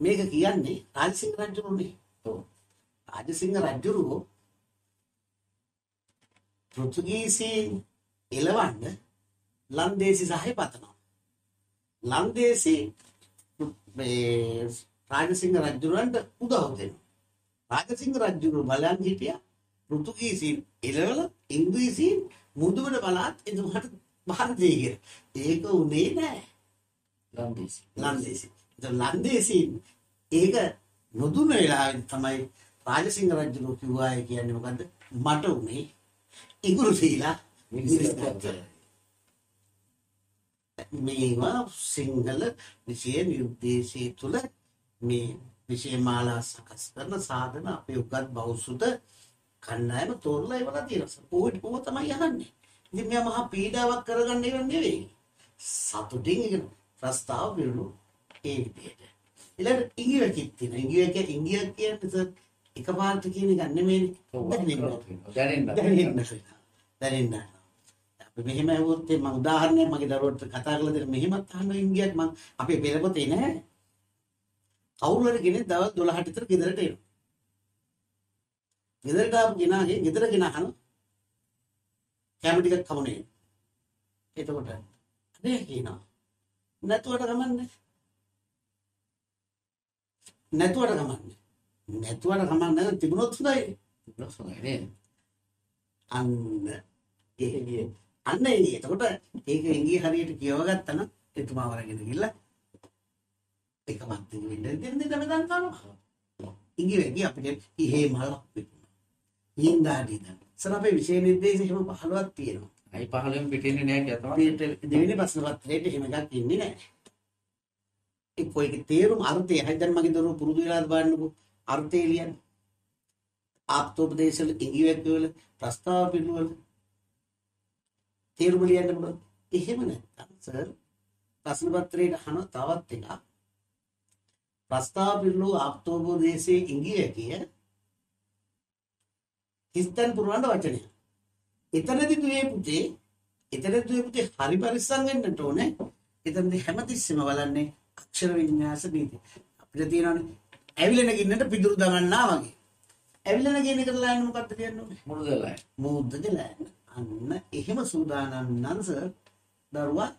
මේක කියන්නේ රාජසිංහ රජුනේ. ඔව්. රාජසිංහ රජුරෝ පෘතුගීසීන් එලවන්න ලන්දේසි සහය පතනවා. ලන්දේසි මේ රාජසිංහ රජුරන්ට උදව් දෙනවා. රාජසිංහ රජුරු බලන් හිටියා පෘතුගීසීන් එලවල ඉංග්‍රීසීන් මුදුවට බලාත් එතුමාට බහර දෙයි කියලා. ඒක උනේ නෑ. ලන්දේසි. ලන්දේසි. ඒත් ලන්දේසීන් ඒක නොදුන වෙලාවෙන් තමයි රාජසිංහ රජුරු කිව්වාය කියන්නේ මොකද්ද? මට උනේ ඉඟුරු සීලා මිනිස් දැක්කා. මේවා සිංහල විෂය නිර්දේශය තුළ මේ විෂයමාලා සකස් කරන සාධන අපේ උගත් බෞසුද කණ්ඩායම තෝරලා ඉවලා තියෙනවා. ඕක ඕක තමයි යහන්නේ. ඉතින් මෙයා මහා පීඩාවක් කරගන්න ඉව නෙවෙයි. සතුටින් ඉගෙන ප්‍රස්තාව පිරුණු ඒ විදිහට. ඊළඟ ඉංග්‍රීසියක් තියෙනවා. ඉංග්‍රීසිය ඉංග්‍රීසිය කියන්නේ එකපාරට කියන එක නෙමෙයි. දැනෙන්න. දැනෙන්න. දැනෙන්න. අපි මෙහෙම ඇහුවොත් මම උදාහරණයක් මගේ දරුවට කතා කරලා දෙන්න මෙහෙමත් අහන්න ඉංග්‍රීසියක් මම අපේ පෙළපොතේ නෑ. කවුරු හරි කෙනෙක් දවල් 12ට විතර ගෙදරට එනවා. ගෙදරට ආපු කෙනාගේ ගෙදර කෙනා අහන කැම ටිකක් කමුනේ. එතකොට අනේ කියනවා. නැතුවට ගමන්නේ. නැතුවට ගමන්නේ. නැතුවට ගමන්නේ තිබුණොත් හොඳයි. ප්‍රශ්නයි නේද? අන්න ඒ අන්න ඒ එතකොට ඒක ඉංග්‍රීසි හරියට කියව ගත්තා නම් එතුමා වරගෙන ගිහලා එකමත් වෙන්න දෙන්න දෙන්න දන්නවා. ඉංග්‍රීසි අපිට ඉහේ මල ඉංගාඩි දන්න. සර අපේ විෂය නිර්දේශ එහෙම 15ක් තියෙනවා. අයි 15න් පිටින්නේ නැහැ කියලා තමයි. දෙවෙනි ප්‍රශ්න පත්‍රයට එහෙම එකක් ඉන්නේ නැහැ. ඒ කොයික තේරුම් අර්ථය හරි දැන් මගේ දරුවෝ පුරුදු වෙලාද බලන්නකෝ අර්ථය ලියන්නේ. ආප්තෝපදේශවල ඉංග්‍රීසි වල ප්‍රස්තාව පිළිවෙල තේරුම ලියන්න පුළුවන්. එහෙම නැත්නම් සර් ප්‍රශ්න පත්‍රයට අහන තවත් එකක්. ප්‍රස්තාව පිළිවෙල ආප්තෝපදේශයේ ඉංග්‍රීසිය හිස්තන් පුරවන්න වචනය. එතනදි දුවේ පුතේ එතනදි දුවේ පුතේ හරි පරිස්සම් වෙන්නට ඕනේ. එතනදි හැමතිස්සෙම බලන්නේ අක්ෂර වින්‍යාස නීති. අපිට තියෙනවානේ ඇවිලෙන ගින්නට පිදුරු දමන්නා වගේ. ඇවිලෙන ගින්න කරලා යන්න මොකද්ද කියන්න ඕනේ? මුරුදලයි. මුද්දදලා අන්න එහෙම සූදානම් නම් සර් දරුවා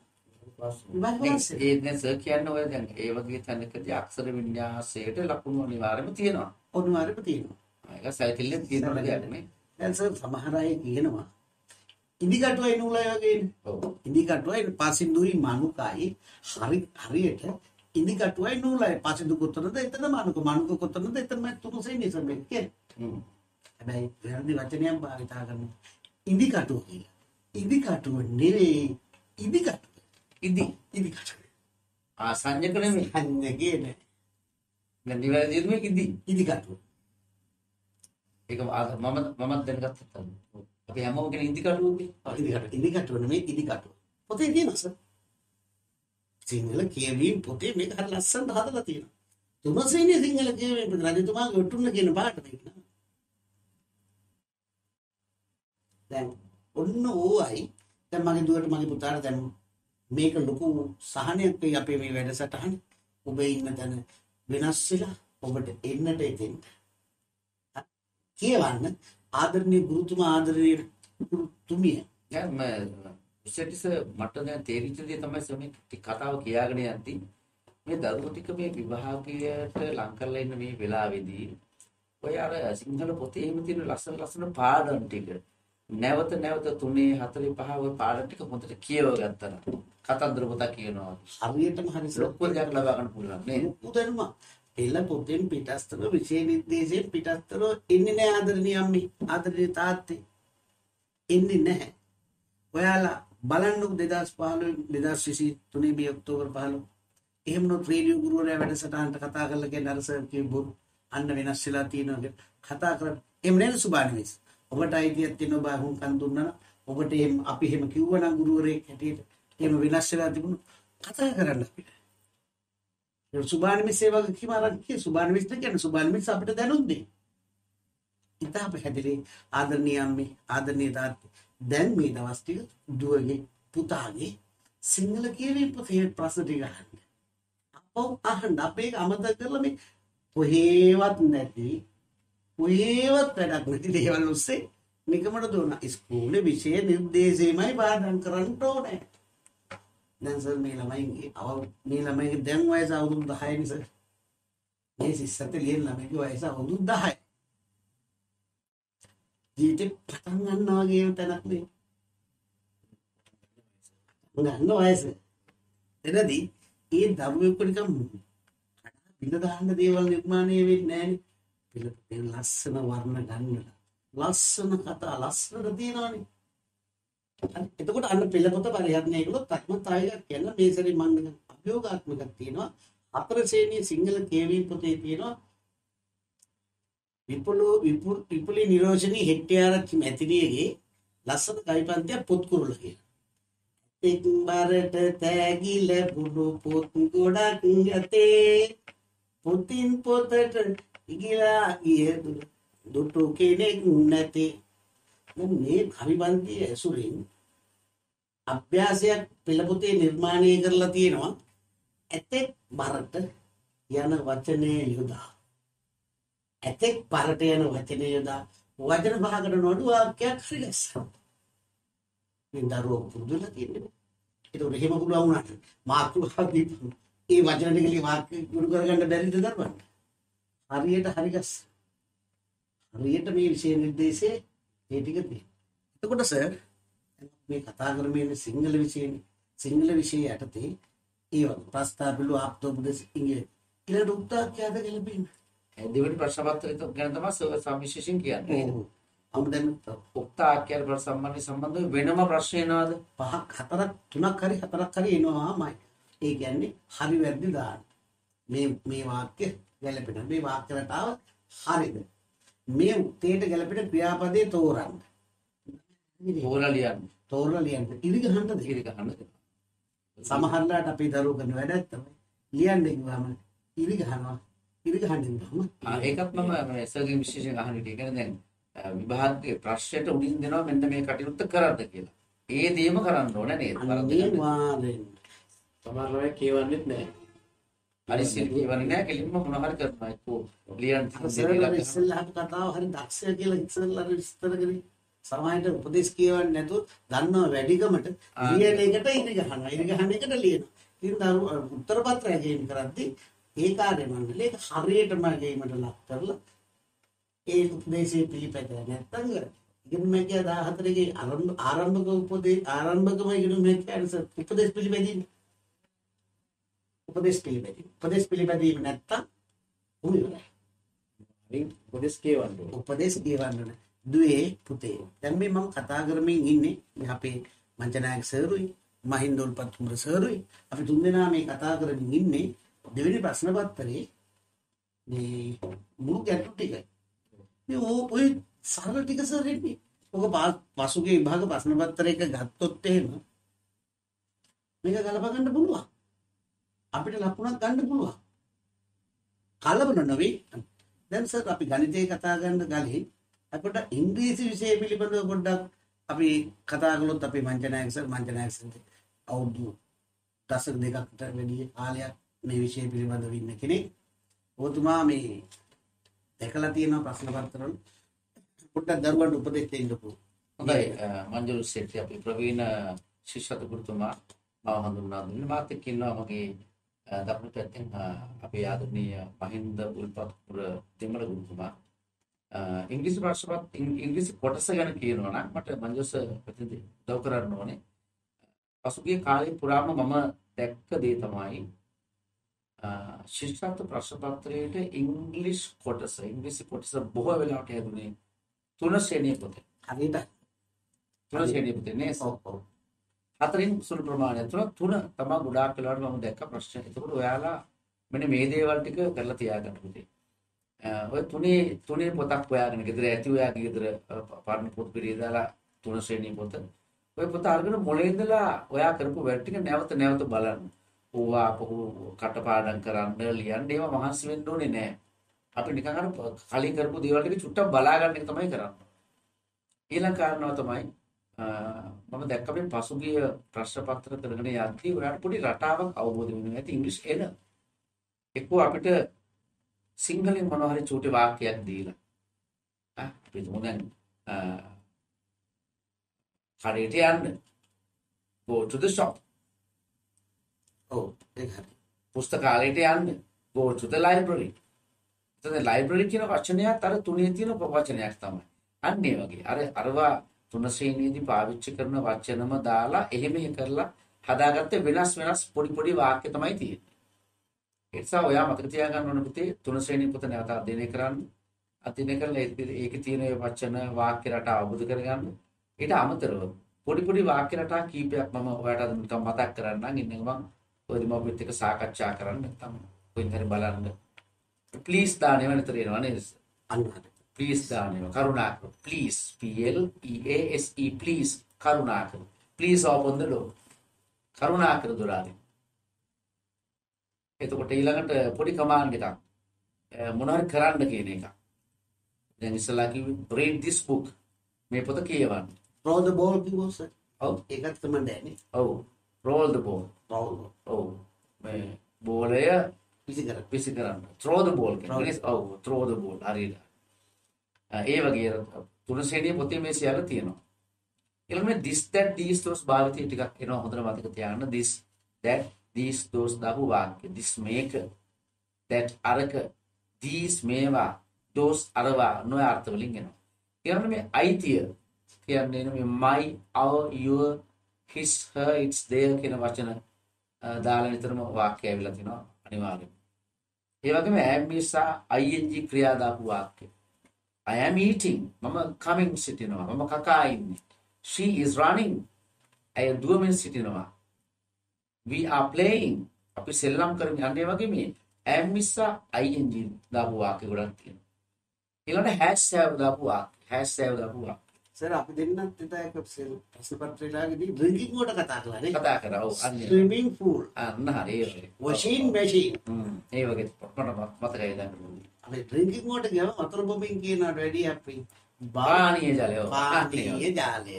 විභාග පාස් ඒ දැන් සර් කියන්නේ ඔය දැන් ඒ වගේ තැනකදී අක්ෂර වින්‍යාසයට ලකුණු අනිවාර්යයෙන්ම තියෙනවා. ඔනුවාරෙම තියෙනවා. ඒක සයිකල්ලෙන් තියෙනවා කියන්නේ. දැන් සර් සමහර අය කියනවා ඉදිකටුවයි නූලයි වගේ ඔව්. ඉදිකටුවයි පාසින්දුයි මනුකයි හරි හරියට ඉදිකටුවයි නූලයි පාසින්දු කොතනද එතන මනුක මනුක කොතනද එතන මම තුනසේ නිසබෙ කියන්නේ. හ්ම්. හැබැයි වැරදි වචනයක් භාවිතා කරනවා. ඉදිකටුව කියලා. ඉදිකටුව නෙවෙයි ඉදිකටුව. ඉදි ඉදිකටුව. ආ සංජක නෙමෙයි. අන්නේ කියන්නේ දැන් නිවැරදිද මේක ඉදි. ඉදිකටුව. ඒක මම මමත් දැනගත්තා. අපි හැමෝම කියන ඉදි කටුවනේ. ඉදිකටුව ඉදිකටුව නෙමෙයි ඉදිකටුව. පොතේ තියෙනවා සර්. සිංහල කියවීම පොතේ මේක හරි ලස්සනට හදලා තියෙනවා. තුනසෙන්නේ සිංහල කියවීම රජතුමාගේ ඔටුන්න කියන පාට මේක. දැන් ඔන්න ඕයි දැන් මගේ දුවට මගේ පුතාට දැන් මේක ලොකු සහනයක් වෙයි අපේ මේ වැඩසටහන. ඔබ ඉන්න තැන වෙනස් වෙලා ඔබට එන්නට එතෙන්. කියවන්න ආදරණීය ගුරුතුමා ආදරණීය ගුරුතුමිය. දැන් මම ඉස්සෙටිස මට දැන් තේරිච්ච දේ තමයි සමේ කතාව කියාගෙන යද්දි මේ දරුවෝ ටික මේ විභාගයට ලං කරලා ඉන්න මේ වෙලාවේදී ඔය අර සිංහල පොතේ එහෙම තියෙන ලස්සන ලස්සන පාඩම් ටික නැවත නැවත 3 4 5 ඔය පාඩම් ටික හොඳට කියව ගත්තා නම් කතන්දර පොතක් කියනවා. හරියටම හරි ලොකු දෙයක් ලබා ගන්න පුළුවන් නේද? උදැනුම පෙළ පොතෙන් පිටස්තර විෂය නිර්දේශයෙන් පිටස්තර එන්නේ නැහැ ආදරණීය අම්මේ. ආදරණීය තාත්තේ. එන්නේ නැහැ. ඔයාලා බලන්නකො 2015 2023 මේ ඔක්තෝබර් 15 එහෙම නොත් රේඩියෝ ගුරුවරයා වැඩසටහනට කතා කරලා කියන අර සර් කියපු අන්න වෙනස් වෙලා තියෙනවා කියලා කතා කරලා. එහෙම නේද සුබානිවිස් ඔබට අයිතියක් තියෙනවා බා හුම් කන් දුන්නා නම් ඔබට එහෙම අපි එහෙම කිව්වනම් ගුරුවරයෙක් හැටියට එහෙම වෙනස් වෙලා තිබුණා කතා කරන්න අපිට සුභානමිස් ඒ වගේ කීම අරන් කිය සුභානමිස් කියන්නේ සුභානමිස් අපිට දැනුම් දෙයි. ඉතා පැහැදිලි ආදරණීය අම්මේ ආදරණීය තාත්තේ දැන් මේ දවස් ටික දුවගේ පුතාගේ සිංහල කියවීම පොතේ ප්‍රශ්න ටික අහන්න. අපෝ අහන්න අපේ අමතක කරලා මේ කොහේවත් නැති කොහේවත් වැඩක් නැති දේවල් ඔස්සේ නිකමට දුන්න ස්කූලේ විෂය නිර්දේශයමයි පාඩම් කරන්න ඕනේ. දැන් සර් මේ ළමයින්ගේ අව මේ ළමයිගේ දැන් වයස අවුරුදු 10 නේ සර්. මේ සිස්සත් ලියන ළමයිගේ වයස අවුරුදු 10යි. ජීවිතේ පටන් ගන්නවා වගේ තැනක් නේ. ගන්න වයස. එනදී ඒ දරුවෙක් නිකම් පිළ දාන්න දේවල් නිර්මාණය වෙන්නේ නැහැ නේ. පිළ ලස්සන වර්ණ ගන්නලා. ලස්සන කතා ලස්සනට තියෙනවානේ. අන්න එතකොට අන්න පෙළ පොත පරිහරණය කළොත් අත්මතාවයක් කියන මේ සැරේ මම නිකන් අභියෝගාත්මකක් තියෙනවා. හතර ශ්‍රේණියේ සිංහල කියවීම පොතේ තියෙනවා විපුල විපුල විපුලි නිරෝෂණී හෙට්ටිආරච්චි මැතිරියගේ ලස්සන කවිපන්තියක් පොත් කුරුල කියලා. එක් බරට තෑගි ලැබුණු පොත් ගොඩක් ඇතේ පොතින් පොතට ඉගිලා ගිය දුටු කෙනෙක් නැති දැන් මේ කවිපන්තිය ඇසුරින් අභ්‍යාසයක් පෙළපොතේ නිර්මාණය කරලා තියෙනවා. ඇතෙක් බරට යන වචනේ යොදා. ඇතෙක් පරට යන වචනේ යොදා. වචන පහකට නොඩු වාක්‍යයක් හරි ලස්සන මේ දරුවෝ පුදුලා තියෙන්නේ. ඒක එහෙම පුළුවන් වුණාට මාතෘකාව දීපු ඒ වචන ටිකලි වාක්‍ය ගුරු කරගන්න බැරිද දරුවන්ට? හරියට හරි ගස්. හරියට මේ විෂය නිර්දේශයේ ඒ ටික එතකොට සර් මේ කතා කරන්නේ සිංහල විෂයනේ සිංහල විෂය යටතේ ඒ වගේ ප්‍රස්තාව පිළි ආප්තෝපදේශ ඉංග්‍රීසි ඊළඟ උත්තරක්‍යද ගැලපෙන්නේ දෙවෙනි ප්‍රශ්න පත්‍රය ගැන තමයි සම්විශේෂයෙන් කියන්නේ. අමුද දැන් ආඛ්‍යාන ප්‍රශ්න සම්බන්ධ සම්බන්ධව වෙනම ප්‍රශ්න එනවාද? පහක් හතරක් තුනක් හරි හතරක් හරි එනවාමයි. ඒ කියන්නේ හරි වැරදි දාන්න. මේ මේ වාක්‍ය ගැලපෙන. මේ වාක්‍ය රටාව හරිද? මේ උත්තේට ගැලපෙන ක්‍රියාපදේ තෝරන්න. තෝරලා ලියන්න. තෝරලා ලියන්න. ඉරි ගහන්නද? ඉරි ගහන්න. සමහරලාට අපි දරුවෝ කරන වැඩක් තමයි ලියන්නේ කිව්වම ඉරි ගහනවා. ඉරි ගහන්නේ නම. ආ ඒකත් මම මේ සර්ගේ විශේෂයෙන් අහන විදිහ කියන්නේ දැන් විභාගයේ ප්‍රශ්නයට උඩින් දෙනවා මෙන්න මේ කටයුත්ත කරන්න කියලා. ඒ දේම කරන්න ඕන නේද? අනිවාර්යෙන්. සමහර ළමයි කියවන්නෙත් නැහැ. අනිසිල් කියවන්නේ නැහැ කෙලින්ම මොන හරි කරනවා. ඒක ලියන්න සර්වර් ඉස්සෙල්ලා අපි කතාව හරි දක්ෂය කියලා ඉස්සෙල්ලා විස්තර කරේ. සමහරට උපදේශ කියවන්නේ නැතුව දන්නව වැඩිකමට. ලියන එකට ඉරි ගහනවා. ඉරි ගහන එකට ලියනවා. ඉතින් දරු උත්තර පත්‍රය ගේම් කරද්දී ඒ කාර්ය මණ්ඩලය ඒක හරියටම ගේමට ලක් කරලා ඒ උපදේශයේ පිළිපැදලා නැත්තම් ඉගෙන මේක 14 ගේ ආරම්භ ආරම්භක උපදේ ආරම්භකම ඉගෙන මේක උපදේශ පිළිපැදීම උපදේශ පිළිපැදීම උපදේශ පිළිපැදීම නැත්තම් උන් ඉවරයි. ඉතින් උපදෙස් කියවන්න ඕනේ. උපදේශ කියවන්න ඕන. දුවේ පුතේ. දැන් මේ මම කතා කරමින් ඉන්නේ අපේ මංජනායක සර්ුයි මහින්ද උල්පත් කුමර සර්ුයි අපි තුන්දෙනා මේ කතා කරමින් ඉන්නේ දෙවෙනි ප්‍රශ්න පත්‍රයේ මේ මුළු ගැටලු ටිකයි. මේ ඔය සරල ටික සර් එන්නේ. ඔක පසුගිය විභාග ප්‍රශ්න පත්‍රයක ගත්තොත් එහෙම මේක ගලප ගන්න පුළුවන්. අපිට ලකුණක් ගන්න පුළුවන්. කලබල නොවේ. දැන් සර් අපි ගණිතය කතා කරන ගලින් අපිට ඉංග්‍රීසි විෂය පිළිබඳව පොඩ්ඩක් අපි කතා කළොත් අපේ මංජනායක සර් මංජනායක සර් අවුරුදු දශක දෙකකට වැඩි කාලයක් මේ විෂය පිළිබඳව ඉන්න කෙනෙක්. ඔබතුමා මේ දැකලා තියෙන ප්‍රශ්න පත්‍රවල පොඩ්ඩක් දරුවන්ට උපදෙස් දෙන්නකෝ. හොඳයි අ, මංජුල් සෙට්ටි අපි ප්‍රවීණ ශිෂ්‍යතු ගුරුතුමා මම හඳුන්වා දුන්නේ මාත් එක්ක ඉන්නවා මගේ අ, දකුණු පැත්තෙන් අපේ ආදරණීය මහින්ද උල්පත්පුර දෙමළ ගුරුතුමා. ඉංග්‍රීසි භාෂාවත් ඉංග්‍රීසි කොටස ගැන කියනවා නම් මට මංජුස් ප්‍රතිදී උදව් කරන්න ඕනේ. පසුගිය කාලේ පුරාම මම දැක්ක දේ තමයි ශිෂ්‍යත්ව ප්‍රශ්න පත්‍රයේ ඉංග්‍රීසි කොටස ඉංග්‍රීසි කොටස බොහෝ වෙලාවට හැදුනේ තුන ශ්‍රේණිය පොතේ. හරියට තුන ශ්‍රේණිය පොතේ නේ ඔව් ඔව්. හතරින් සුළු ප්‍රමාණයක් තුන තුන තමයි ගොඩාක් වෙලාවට මම දැක්ක ප්‍රශ්න. ඒකෝට ඔයාලා මෙන්න මේ දේවල් ටික කරලා තියාගන්න පුතේ. අ, ඔය තුනේ තුනේ පොතක් හොයාගෙන ගෙදර ඇති ඔයාගේ ගෙදර අ, පරණ පොත් පිළිය දාලා තුන ශ්‍රේණිය පොත. ඔය පොත අරගෙන මොලේ ඉඳලා ඔයා කරපු වැඩ ටික නැවත නැවත බලන්න. ඕවා අපහු කටපාඩම් කරන්න ලියන්න ඒවා මහන්සි වෙන්න ඕනේ නෑ. අපි නිකන් අර කලින් කරපු දේවල් ටික චුට්ටක් බලා ගන්න එක තමයි කරන්නේ. ඊළඟ කාරණාව තමයි අ, මම දැක්ක මේ පසුගිය ප්‍රශ්න පත්‍ර කරගෙන යද්දී ඔයාලට පොඩි රටාවක් අවබෝධ වෙනවා ඇති ඉංග්‍රීසි එන. එක්කෝ අපිට සිංහලෙන් මොනවා හරි චූටි වාක්‍යයක් දීලා. ආ තුමු දැන් කඩේට යන්න. go to the shop. ඔව් ඒක හරි. පුස්තකාලයට යන්න. go to the library. එතන library කියන වචනයත් අර තුනේ තියෙන වචනයක් තමයි. අන්න ඒ වගේ. අර අරවා තුන ශ්‍රේණියේදී පාවිච්චි කරන වචනම දාලා එහෙම එහෙ කරලා හදාගත්ත වෙනස් වෙනස් පොඩි පොඩි වාක්‍ය තමයි තියෙන්නේ. ඒ නිසා ඔයා මතක තියාගන්න ඕන පුතේ තුන ශ්‍රේණිය පොත නැවත අධ්‍යයනය කරන්න. අධ්‍යයනය කරලා ඒ- ඒකේ තියෙන ඒ වචන වාක්‍ය රටා අවබෝධ කරගන්න. ඊට අමතරව පොඩි පොඩි වාක්‍ය රටා කීපයක් මම ඔයාලට අද නිකන් මතක් කරන්නම්. ඉන්න ගමන් ඔය දෙමව්පියත් එක්ක සාකච්ඡා කරන්න නැත්නම් කොහෙන් හරි බලන්න. ප්ලීස් දාන්න එවන විතර එනවා නේද? අන්න හරි. ප්ලීස් දාන්න එනවා. කරුණාකර. Please P L E A S E please කරුණාකර. Please open the door. කරුණාකර දොර අරින්න. එතකොට ඊළඟට පොඩි කමාන්ඩ් එකක් අ, මොනවා හරි කරන්න කියන එක. දැන් ඉස්සලා කිව්වේ read this book. මේ පොත කියවන්න. throw the ball කිව්වොත් සර්. ඔව්. ඒකත් තමයි දැනේ. ඔව්. roll the ball. ball. ඔව්. මේ බෝලය විසි කර. විසි කරන්න. throw the ball. කියන්නේ ඔව් throw the ball හරියට. අ, ඒ වගේ අර තුන ශ්‍රේණිය පොතේ මේ සියල්ල තියෙනවා. ඊළඟට this that these those භාවිතය ටිකක් එනවා හොඳට මතක තියාගන්න this that these those දාපු වාක්‍ය this මේක that අරක these මේවා those අරවා නොය අර්ථ වලින් එනවා. ඊළඟට මේ අයිතිය කියන්නේ මේ my our your his her its their කියන වචන අ, දාලා නිතරම වාක්‍ය ඇවිල්ලා තිනවා අනිවාර්යයෙන්. ඒ වගේම am නිසා ing ක්‍රියා දාපු වාක්‍ය. I am eating. මම coming සිටිනවා. මම කකා ඉන්නේ. She is running. ඇය දුවමින් සිටිනවා. We are playing. අපි සෙල්ලම් කරමින් යන්නේ වගේ මේ am නිසා ing දාපු වාක්‍ය ගොඩක් තියෙනවා. ඊළඟට has have දාපු වාක්‍ය. has have දාපු වාක්‍ය. සර් අපි දෙන්නත් එදා එක ප්‍රශ්න පත්‍රයලාගේදී ඩ්‍රින්කින් වෝටර් කතා කළා නේ. කතා කරා. ඔව් අන්න ඒ. ස්විමිං pool, අන්න හරි machine. හ්ම්. ඒ වගේ මතකයි දැන්. අපි ඩ්‍රින්කින් වෝටර් ගියම වතුර බොමින් කියනට වැඩි අපි පානීය ජලය. පානීය ජාලය.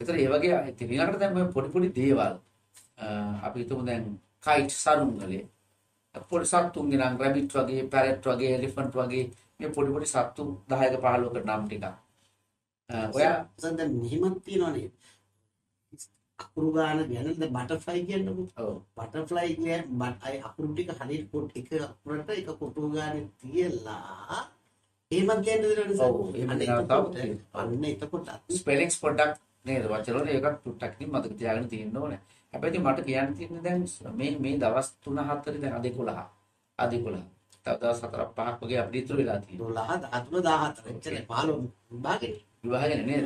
ඒතර ඒ වගේ ඉතින් ඊළඟට දැන් මේ පොඩි පොඩි දේවල් අපි හිතමු දැන් කයිට් සරුංගලේ පොඩි සත්තුන්ගේ නම් රැබිට් වගේ පැරට් වගේ එලිෆන්ට් වගේ මේ පොඩි පොඩි සත්තු 10ක 15ක නම් ටිකක් ඔයා දැන් මෙහෙමත් තියෙනවනේ. අකුරු ගාන ගැන දැන් බටර්ෆ්ලයි කියන්නකෝ. ඔව් බටර්ෆ්ලයි කියන්නේ බට අය අකුරු ටික හරියට කොට එක අකුරට එක කොටු ගානේ තියලා එහෙමත් කියන්න දෙනවනේ සර්. ඔව්, එහෙම අන්න එතකොට- ස්පෙලිංස් පොඩ්ඩක් නේද වචන වල ඒකත් ටුට්ටක් ඉතින් මතක තියාගෙන තියෙන්න ඕනේ. හැබැයි මට කියන්න තියෙන්නේ දැන් මේ මේ දවස් 3 4 දැන් අද 11. අද 11. තව දවස් 4 5ක් වගේ අපිට ඉතුරු වෙලා තියෙනවා. 12 13 14 එච්චර 15 භාගෙට. විවාහගෙන නේද?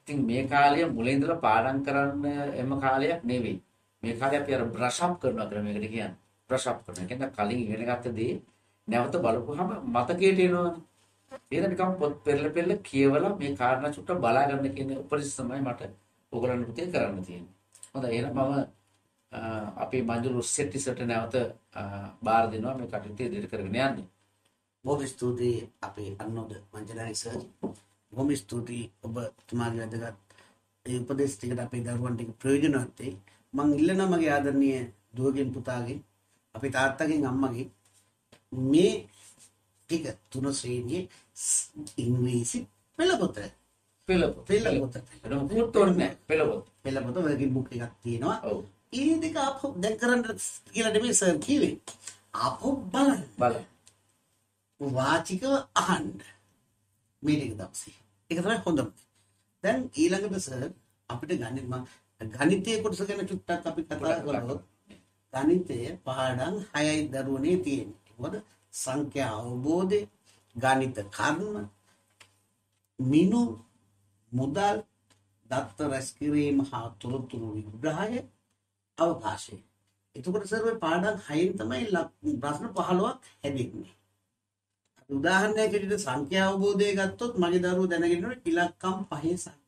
ඉතින් මේ කාලය මුලින් ඉඳලා පාඩම් කරන්න එම කාලයක් නෙවෙයි. මේ කාලේ අපි අර බ්‍රෂ් අප් කරනවා කියලා මේකට කියන්නේ. බ්‍රෂ් අප් කරනවා. කියන්නේ කලින් ඉගෙන ගත්ත දේ නැවත බලපුවාම මතකයට එනවනේ. ඒක නිකන් පොත් පෙරල පෙරල කියවලා මේ කාරණා චුට්ටක් බලා ගන්න කියන උපදෙස් තමයි මට ඕගලන්ට පුතේ කරන්න තියෙන්නේ. හොඳයි එහෙනම් මම අ, අපේ මංජුරු සෙට්ටිසට නැවත අ, බාර දෙනවා මේ කටයුතු ඉදිරි කරගෙන යන්න. බොහොම ස්තුතියි අපේ අන්නෝද මංජලානි සර්. බොහොම ස්තුතියි ඔබතුමාගේ වැදගත් ඒ උපදෙස් ටිකට අපේ දරුවන්ට ප්‍රයෝජනවත් වෙයි. මං ඉල්ලනවා මගේ ආදරණීය දුවගෙන් පුතාගෙන් අපේ තාත්තගෙන් අම්මගෙන් මේ ටික තුන ශ්‍රේණියේ ඉංග්‍රීසි පෙළපොත පෙළපොත. පෙළපොත පුත් නැහැ. පෙළපොත. පෙළපොත වර්ගින් බුක් එකක් තියෙනවා. ඔව්. ඒ දෙක අප දැන් කරන්න කියලා නෙමෙයි සර් කිව්වේ. අපෝ බලන්න. බලන්න. වාචිකව අහන්න මේ ටික දවසේ. ඒක තමයි හොඳම. දැන් ඊළඟට සර් අපිට ගණිත ගණිතයේ කොටස ගැන චුට්ටක් අපි කතා කරලා ගණිතය පාඩම් 6යි දරුවනේ තියෙන්නේ. මොකද සංඛ්‍යා අවබෝධය, ගණිත කර්ම, මිනු මුදල්, දත්ත රැස් කිරීම හා තොරතුරු විග්‍රහය, අවකාශය. එතකොට සර් ඔය පාඩම් 6න් තමයි ප්‍රශ්න 15ක් හැදෙන්නේ. උදාහරණයක් විදිහට සංඛ්‍යා අවබෝධය ගත්තොත් මගේ දරුවෝ දැනගෙන ඉන්නවා ඉලක්කම් පහේ සංඛ්‍යා.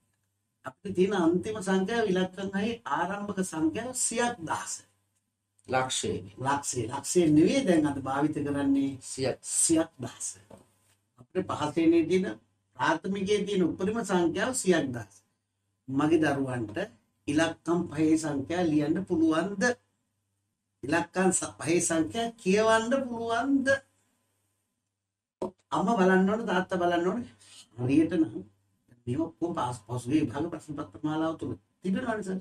අපිට තියෙන අන්තිම සංඛ්‍යාව ඉලක්කම් හයේ ආරම්භක සංඛ්‍යාව 10000. ලක්ෂය ලක්ෂය ලක්ෂය නෙවෙයි දැන් අද භාවිත කරන්නේ සියක් 10000. අපිට පහසෙන්නේ තියෙන ප්‍රාථමිකයේ තියෙන උපරිම සංඛ්‍යාව 10000. මගේ දරුවන්ට ඉලක්කම් පහේ සංඛ්‍යා ලියන්න පුළුවන්ද? ඉලක්කම් පහේ සංඛ්‍යා කියවන්න පුළුවන්ද? අම්මා බලන්න ඕන තාත්තා බලන්න ඕන හරියට නම් මේ ඔක්කොම පාස් පසුගිය විභාග ප්‍රශ්න පත්‍ර මාලාව තුල තිබෙනවානේ සර්.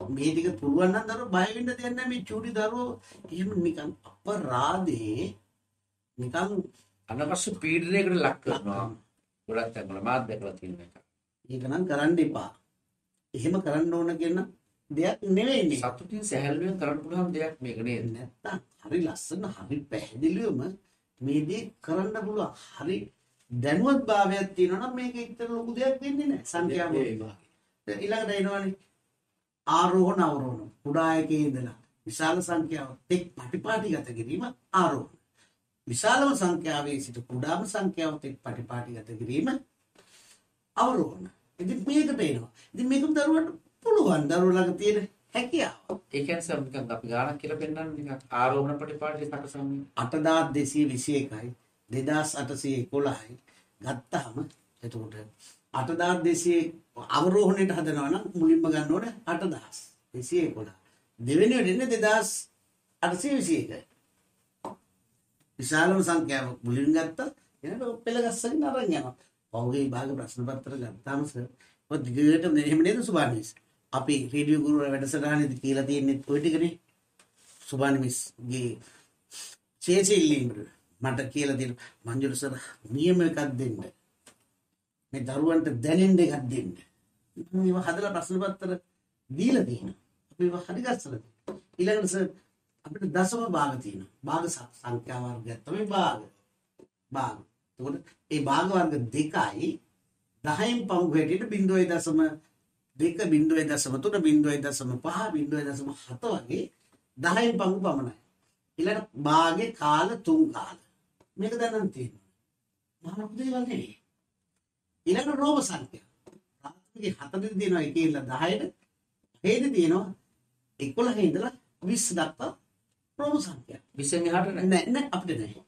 මේ ටික පුළුවන් නම් දරුවෝ බය වෙන්න දෙයක් නැහැ මේ චූටි දරුවෝ එහෙම නිකන් අපරාධේ නිකන් අනවශ්‍ය පීඩනයකට ලක් කරනවා ගොඩක් තැන්වල මාත් දැකලා තියෙන එක ඒක නම් කරන්න එපා. එහෙම කරන්න ඕන කියන දෙයක් නෙවෙයි. සතුටින් සැහැල්ලුවෙන් කරන්න පුළුවන් දෙයක් මේක නේද නැත්තම් හරි ලස්සන හරි පැහැදිලිවම මේ දේ කරන්න පුළුවන්. හරි දැනුවත් භාවයක් තියෙනවා නම් මේක එක්තර ලොකු දෙයක් වෙන්නේ නැහැ. සංඛ්‍යාව විභාගේ. ඊළඟට එනවනේ. ආරෝහණ අවරෝහණ. කුඩා එකේ ඉඳලා විශාල සංඛ්‍යාව තෙක් පටිපාටිගත කිරීම ආරෝහණ. විශාලම සංඛ්‍යාවේ සිට කුඩාම සංඛ්‍යාව තෙක් පටිපාටිගත කිරීම අවරෝහණ. ඉතින් මේක පේනවා ඉතින් මේකම දරුවන්ට පුළුවන්. දරුවෝ ළඟ තියෙන හැකියාව. ඒ කියන්නේ සර් නිකන් අපි ගානක් කියලා පෙන්නන්න නිකන් ආරෝහණ ප්‍රතිපාටිය සකසන්නේ. 8221යි 2811යි ගත්තාම එතකොට 8200 අවරෝහණයට හදනවා නම් මුලින්ම ගන්න ඕනේ 8211 දෙවෙනි වෙන්නේ 2821යි විශාලම සංඛ්‍යාව මුලින් ගත්තා එනකොට පෙළ ගස්සගෙන අරන් යනවා. පහුගිය භාග ප්‍රශ්න පත්‍ර ගත්තාම සර් ඔය දිගට මෙහෙම නේද සුභානිස් අපි රේඩියෝ ගුරුවර වැඩසටහනේදී කියලා තියෙන්නේ ඔය ටිකනේ සුභානිමිස්ගේ චේසිල්ලින්බ මට කියලා දෙන මංජුල සර නියම එකක් දෙන්න. මේ දරුවන්ට දැනෙන්න එකක් දෙන්න. මම ඒවා හදලා ප්‍රශ්න පත්‍ර දීලා තියෙනවා. අපි ඒවා හරි ගස්සලා තියෙනවා. ඊළඟට සර් අපිට දශම භාග තියෙනවා. භාග ස- සංඛ්‍යා වර්ගයක් තමයි භාග. භාග. එතකොට ඒ භාග වර්ග දෙකයි 10න් පංගු හැටියට 0.2 දෙක 0.3 0.5 0.7 වගේ 10න් පංගු පමණයි. ඊළඟ භාගේ කාල තුන් කාල. මේක දැනන් තියෙනවා. මොකද ඒවා නෙවෙයි. ඊළඟ රෝම සංඛ්‍යා. රාත්‍රියේ 4 දිනවා එකේ ඉඳලා 10ට හේද තියෙනවා 11 ඉඳලා 20 දක්වා රෝම සංඛ්‍යා. විසෙන් එහාට නෑ. නෑ නෑ අපිට නෑ.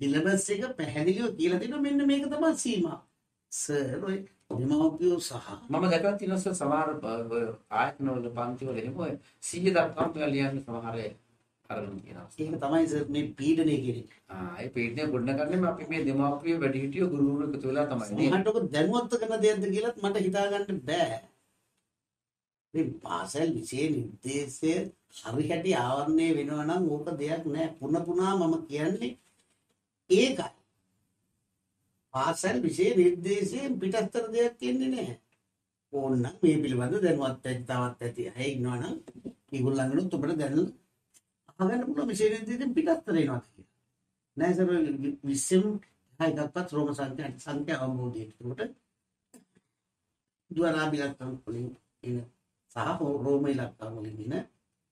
සිලබස් එක පැහැදිලිව කියලා දෙනවා. මෙන්න මේක තමයි සීමා. සර් ඔය දෙමව්පියෝ සහ මම දැකලා තියෙනවා සර් සමහර ඔය ආයතනවල පන්තිවල එහෙම ඔය 100 දක්වාම ඒවා ලියන්න සමහර අය අරගෙන තියෙනවා ඒක තමයි සර් මේ පීඩනය කියන්නේ ආ ඒ පීඩනය ගොඩනගන්නේ අපි මේ දෙමාපිය වැඩිහිටියෝ ගුරුවරු එකතු වෙලා තමයි මහට ඔක දැනුවත් කරන දෙයක්ද කියලාත් මට හිතා ගන්න බෑ. මේ පාසල් විෂය නිර්දේශය හරි හැටි ආවරණය වෙනවා නම් ඕක දෙයක් නෑ. පුන පුනා මම කියන්නේ ඒකයි. පාසල් විෂය නිර්දේශයෙන් පිටස්තර දෙයක් කියන්නේ නෑ. ඕන්න මේ පිළිබඳ දැනුවත් ඇති තවත් ඇති අය ඉන්නවනම් ඒගොල්ලන්ගෙනුත් ඔබට දැනලා අහගන්න පුළුවන් විෂය නිර්දේශයෙන් පිටස්තර එනවා කියලා. නෑ සර් විශ්ෙම් එකක්වත් රෝම සංඛ්‍යා සංඛ්‍යා අවබෝධයට. ඒකට ද්වාරා බිලක්කම් වලින් එන සහ රෝම ඉලක්කම් වලින් එන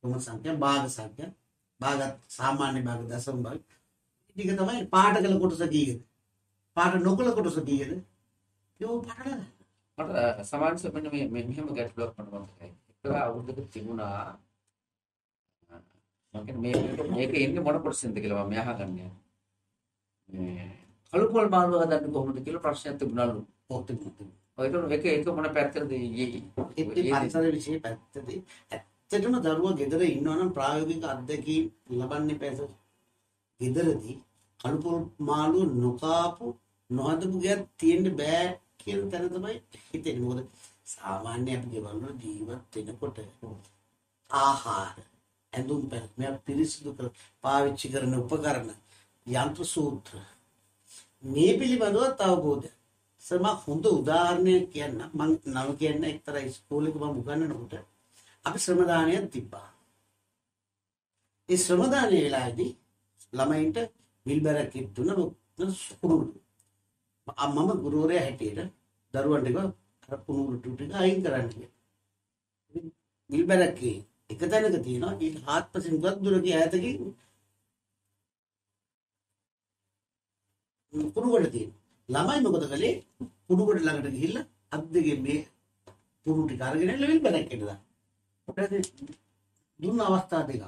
රෝම සංඛ්‍යා භාග සංඛ්‍යා භාග සාමාන්‍ය භාග දශම භාග ටික තමයි පාට කළ කොටස කීයද? පාට නොකළ කොටස කීයද? යෝ පාට මට සමාජ මෙන්න මේ මෙහෙම ගැටලුවක් මට මතකයි. එක්තරා අවුරුද්දක තිබුණා මම කියන්නේ මේක එන්නේ මොන කොටසින්ද කියලා මම අහගන්නේ. මේ කළුපොල් මාළු හදන්නේ කොහොමද කියලා ප්‍රශ්නයක් තිබුණලු. පොත් මුතු. ඔය ඒක ඒක මොන පැත්තටද ඊයේ ඒත් පරිසර විෂය පැත්තදී ඇත්තටම දරුවා ගෙදර ඉන්නවනම් ප්‍රායෝගික අත්දැකීම් ලබන්නේ පැස. ගෙදරදී කළුපොල් මාළුව නොකාපු නොහදපු ගයක් තියෙන්න බෑ කියන තැන තමයි හිතෙන්නේ. මොකද සාමාන්‍ය අපි ගෙවල් වල ජීවත් වෙනකොට ආහාර ඇඳුම් පැළඳුම් මෙයා පිරිසිදු කර පාවිච්චි කරන උපකරණ යන්ත්‍ර සූත්‍ර මේ පිළිබඳව අවබෝධය සම හොඳ උදාහරණයක් කියන්න මම නම කියන්න එක්තරා ඉස්කෝලේක මම උගන්වනකොට අපි ශ්‍රමදානයක් තිබ්බා. ඒ ශ්‍රමදානයේ වෙලාවේදී ළමයින්ට විල්බරක් දුන්න කුරුළු. මම ගුරුවරයා හැටියට දරුවන්ට කිව්වා අර කුරුළු ටික අයින් කරන්න කියලා. විල්බරක් එක තැනක තියෙනවා ඊට හාත්පසින් ගොඩක් දුර ගිය ඈතකින් කුණුගොඩ තියෙනවා. ළමයි මොකද කළේ? කුණුගොඩ ළඟට ගිහිල්ලා අත් දෙකෙන් මේ පුරු ටික අරගෙන ලෙවල් බැලක් එන්න දාන්න. ඊට දුන්න අවස්ථා දෙක.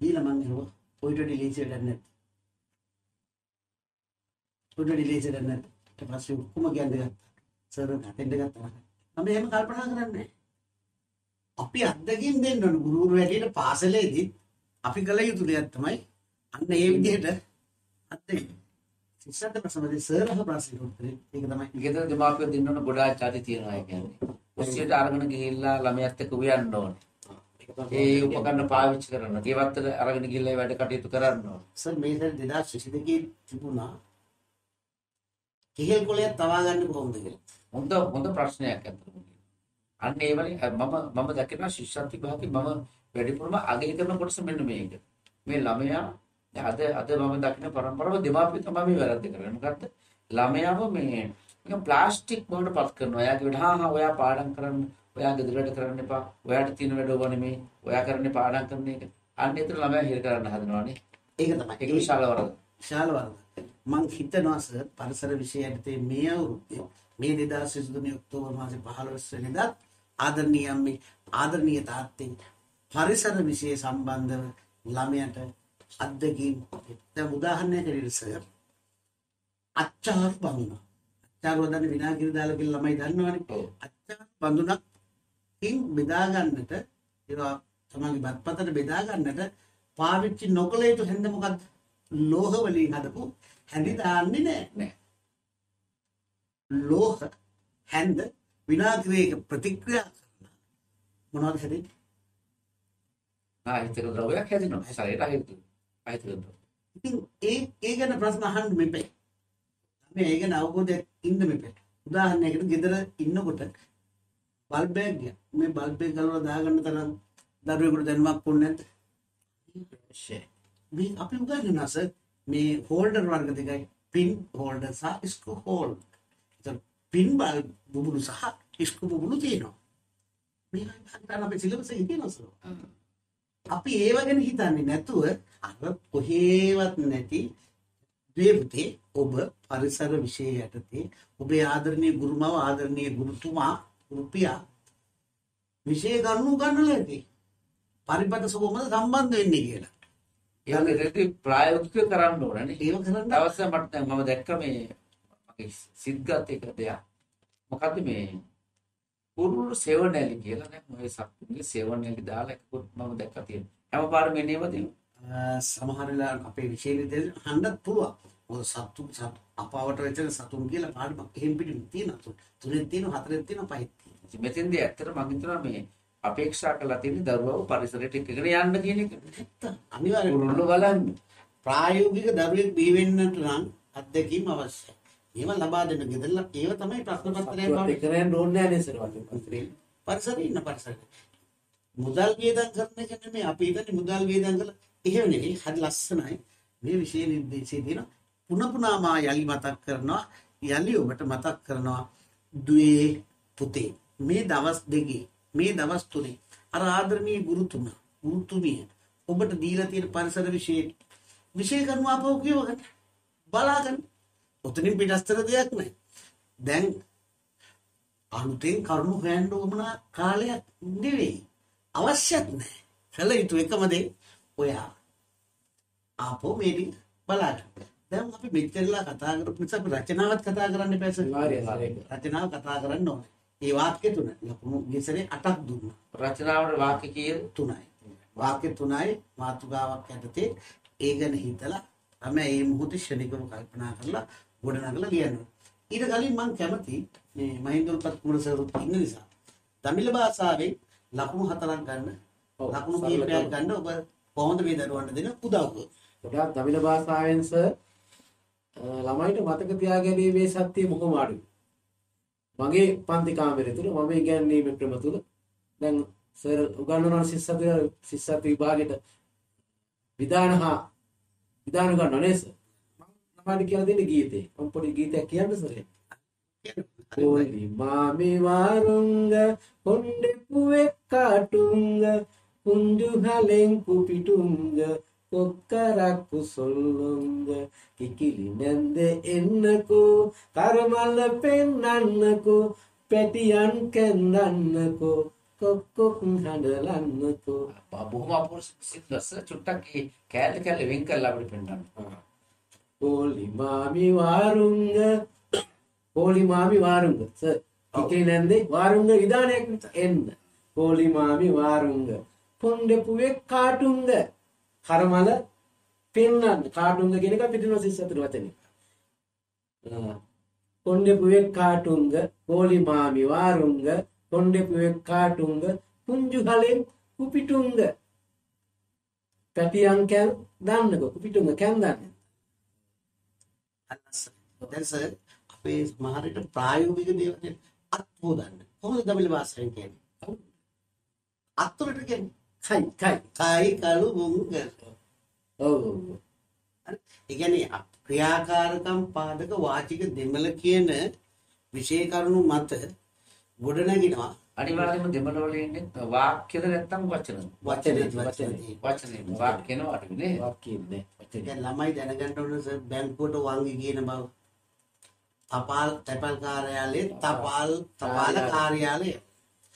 දීලා මං හිතුවා ඔයිට ඩිලීට් වෙන්නේ නැත්. ඔයිට ඩිලීට් නැත්. ඊට පස්සේ ඔක්කොම කියන්නේ ගත්තා. සර් හතෙන්ද ගත්තා. මම එහෙම කල්පනා කරන්නේ. අපි අත්දැකීම් දෙන්න ඕන ගුරුවරු හැටියට පාසලේදී අපි කළ යුතු දෙයක් තමයි අන්න ඒ විදිහට අත්දැකීම් ශිෂ්‍යත්ව ප්‍රශ්නවලදී සර් අහ ප්‍රශ්නෙට උත්තරේ ඒක තමයි. ගෙදර දෙමාපියෝ දෙන්නන ගොඩාක් චාති තියනවා කියන්නේ. කුස්සියට අරගෙන ගිහිල්ලා ළමයාත් එක්ක උයන්න ඕනේ. ඒ උපකරණ පාවිච්චි කරන්න. ගෙවත්තට අරගෙන ගිහිල්ලා වැඩ කටයුතු කරන්න ඕනේ. සර් මේ සැරේ 2022 තිබුණා කෙහෙල් කොලයක් තවා ගන්න කොහොමද කියලා. හොඳ හොඳ ප්‍රශ්නයක් අතට. අන්න ඒ අ, මම මම දකිනවා ශිෂ්‍යත්ව විභාගේ මම වැඩිපුරම අගය කරන කොටස මෙන්න මේක. මේ ළමයා අද අද මම දකින පරම්පරාව දෙමාපිය තමයි මේ වැරද්ද කරන්නේ. මොකද්ද? ළමයාව මේ නිකන් ප්ලාස්ටික් බවට පත් කරනවා. එයාගේ වැඩ හා හා ඔයා පාඩම් කරන්න, ඔයා ගෙදර වැඩ කරන්න එපා. ඔයාට තියෙන වැඩ ඕවා නෙමෙයි. ඔයා කරන්නේ පාඩම් කරන එක. අන්න ඒතර ළමයා හිර කරන්න හදනවානේ. ඒක තමයි. ඒක විශාල වරද. විශාල වරද. මං හිතනවා සර් පරිසර විෂය යටතේ මේ අවුරුද්දේ මේ 2023 ඔක්තෝබර් මාසේ 15 වෙනිදා ආදරණීය අම්මේ ආදරණීය තාත්තේ පරිසර විෂය සම්බන්ධව ළමයට අත්දැකීම් දැන් උදාහරණයක් ඇරෙන්න සර් අච්චාර බඳුන අච්චාර වදන්නේ විනාගිරි දාලා කියලා ළමයි දන්නවනේ. අච්චාර බඳුනක් කින් බෙදා ගන්නට ඒවා තමන්ගේ බත්පතට බෙදා ගන්නට පාවිච්චි නොකළ යුතු හැඳ මොකක්ද ලෝහ වලින් හදපු හැඳි දාන්නේ නැහැ නෑ. ලෝහ හැඳ විනාගිරියක ප්‍රතික්‍රියා කරන මොනවද හැදෙන්නේ ආයතන ද්‍රවයක් හැදෙනවා. ශරීරය ආයතන. ආයතන ද්‍රව. ඉතින් ඒ ඒ ගැන ප්‍රශ්න අහන්න මෙපේ මේ ඒ ගැන අවබෝධයක් ඉන්න මෙපේ උදාහරණයකට ගෙදර ඉන්නකොට බල්බ් එකක් ගියා මේ බල්බ් එක ගලවලා දාගන්න තරම් දරුවෙකුට දැනුමක් වුණ නැද්ද මේ අපි උගන්වනවා සර් මේ හෝල්ඩර් වර්ග දෙකයි පින් හෝල්ඩර් සහ ස්ක්‍රූ හෝල්ඩර්. එතන පින් බල් බුබුලු සහ ස්ක්‍රූ බුබුලු තියෙනවා. මේ හිතන්න අපේ සිලබස් එකේ තියෙනවා සර්. අපි ඒව ගැන හිතන්නේ නැතුව අර කොහේවත් නැති දේවතේ ඔබ පරිසර විෂය යටතේ ඔබේ ආදරණීය ගුරුමව ආදරණීය ගුරුතුමා ගුරුපියා විෂය ගන්නු ගන්නලා ඇති. පරිපත සුබමද සම්බන්ධ වෙන්නේ කියලා. ඒක රෙදි ප්‍රායෝගිකව කරන්න ඕනනේ. ඒව කරන්න දවසක් මට දැන් මම දැක්ක මේ මගේ සිද්ගත් එක දෙයක්. මොකද්ද මේ පුරුරු සෙවණැලි කියලා නේ මොයේ සක්කුගේ සෙවණැලි දාලා එක පොත් මම දැක්කා තියෙනවා. හැම පාරම එන්නේ වදින. සමහර වෙලාවට අපේ විශේෂ විද්‍යාලේ හන්දත් පුළුවන්. මොකද සතු සතු අපාවට වෙච්ච සතුන් කියලා පාඩමක් එහෙම් පිටින් තියෙනවා. තුනෙන් තියෙනවා හතරෙන් තියෙනවා පහෙන් තියෙනවා. මෙතෙන්දී ඇත්තට මම හිතනවා මේ අපේක්ෂා කරලා තියෙන දරුවව පරිසරයට එක්කගෙන යන්න කියන එක. නැත්තම් අනිවාර්යයෙන් පුරුල්ල බලන්න. ප්‍රායෝගික දරුවෙක් බිහි වෙන්නට නම් අත්දැකීම් අවශ්‍යයි. ඒවා ලබා දෙන්න ගෙදරලා ඒව තමයි ප්‍රශ්න පත්‍රය බවට එක නෑ ඕනේ නෑ සර් වගේ. පරිසරේ ඉන්න පරිසරේ. මුදල් වියදම් කරන එක නෙමෙයි අපි හිතන්නේ මුදල් වියදම් කළා එහෙම නෙවෙයි හරි ලස්සනයි. මේ විශේෂ නිර්දේශයේ තියෙන පුන පුනා මා යලි මතක් කරනවා යලි ඔබට මතක් කරනවා දුවේ පුතේ මේ දවස් දෙකේ මේ දවස් තුනේ අර ආදරණීය ගුරුතුමා ගුරුතුමිය ඔබට දීලා තියෙන පරිසර විශේෂ විශේෂ කරුණු අපව කියවගන්න බලාගන්න. ඔතනින් පිටස්තර දෙයක් නැහැ දැන් අලුතෙන් කරුණු හොයන්න උවමනා කාලයක් නෙවෙයි. අවශ්‍යත් නැහැ කළ යුතු එකම දේ ඔයා ආපෝ මේටි බලාගන්න. දැන් අපි මෙච්චරලා කතා කරපු නිසා අපි රචනාවත් කතා කරන්න අනිවාර්යයෙන්. රචනාව කතා කරන්න ඕනේ ඒ වාක්‍ය තුන ලකුණු ගිසරේ 8ක් දුන්නා රචනාවට වාක්‍ය කීයද? තුනයි. වාක්‍ය තුනයි මාතෘකාවක් යටතේ ඒ ගැන හිතලා තමයි මේ මොහොතේ ශනිකව කල්පනා කරලා ගොඩනගලා ලියනවා. ඊට කලින් මම කැමති මේ මහින්දල්පත් කුමර සරුත් ඉන්න නිසා තමිල භාෂාවෙන් ලකුණු හතරක් ගන්න ලකුණු කීපයක්. ගන්න ඔබ කොහොමද මේ දරුවන්ට දෙන උදව්ව? ගොඩාක් තමිල භාෂාවෙන් සර් ළමයිට මතක තියාගැනීමේ ශක්තිය බොහොම අඩුයි. මගේ පන්ති කාමරය තුළ මම ඉගැන්වීම ක්‍රම තුළ දැන් සර් උගන්නනවා ශිස්සති ශිස්සත් විභාගයට විධාන හා විධාන ගන්න නේස මට කියලා දෙන්න ගීතේ. මම පොඩි ගීතයක් කියන්න සරේ. మామి వారుంగ కొండెపు ఎక్కాటుంగ కుంజుహలెంకు పిటుంగ உக்கரப்பு சொல்லுங்க கிக்கிலி நெந்து என்னக்கோ கருமல்ல பெண் அண்ணக்கோ පැටියන් කැන්නන්නකෝ කොක්කොක් හඬලන්නකෝ බොහොම අපූර්ව සිද්දස්ස චුට්ටක් ඒ කෑල්ල කෑල්ල වෙන් කරලා අපිට පෙන්නන්න ඕලි මාමි වාරුංග ඕලි මාමි වාරුංග සර් ඉකේ නැන්දේ වාරුංග විධානයක් එන්න ඕලි මාමි වාරුංග පොණ්ඩ පුවේ කාටුංග කරමල පෙන්න්න කාටුංග ගෙනක පිටිනොසිස් අතුර වචන කොණ්ඩෙපුවේ කාටුංග කෝලි මාමි වාරුංග කොණ්ඩෙපුවේ කාටුංග පුංජු හලෙන් කුපිටුංග පැටියන් කැල් දන්නකො කුපිටුංග කැන් දන්න. අන්නස දැන් සර් අපේ සමහරට ප්‍රායෝගික දේවල් අත් හොදන්න කොහොමද දමිළ භාෂාවෙන් කියන්නේ? අත්වලට කියන්නේ කයි කයි කයි කළු මුංග ඔව් ඒ කියන්නේ ක්‍රියාකාරකම් පාදක වාචික දෙමළ කියන විශේෂ කරුණු මත ගොඩනැගෙනවා. අනිවාර්යයෙන්ම දෙමළ වලින් එන්නේ වාක්‍යද නැත්නම් වචනද? වචන වචන. වචනේ වාක්‍යන වටනේ. වාක්‍යන්නේ දැන් ළමයි දැනගන්න ඕන සර් බැංකුවට වංගි කියන බව. තපාල් තපාල් කාර්යාලයේ තපාල් තපාල කාර්යාලය.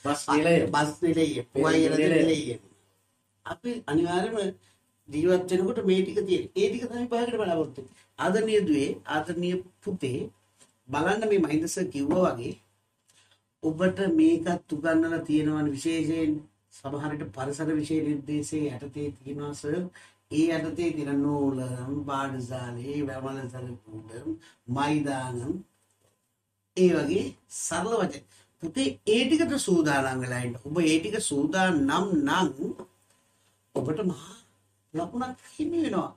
බස් නිලය. බස් නිලයේ පුවයින නිලයේ අපි අනිවාර්යයෙන්ම ජීවත් වෙනකොට මේ ටික තියෙන. ඒ ටික තමයි පහකට බලාපොරොත්තු වෙන්නේ. ආදරණීය දුවේ ආදරණීය පුතේ බලන්න මේ මහින්ද සර් කිව්වා වගේ ඔබට මේකත් උගන්වලා තියෙනවනේ විශේෂයෙන් සමහරට පරිසර විෂය නිර්දේශයේ යටතේ තියෙනවා සර් ඒ යටතේ තියෙන නූලම් පාඩසාලේ වැමලසල කුඩම් මයිදානම් ඒ වගේ සරල වචන පුතේ ඒ ටිකට සූදානම් වෙලා ඉන්න. ඔබ ඒ ටික සූදානම් නම් ඔබට මහා ලකුණක් හිමි වෙනවා.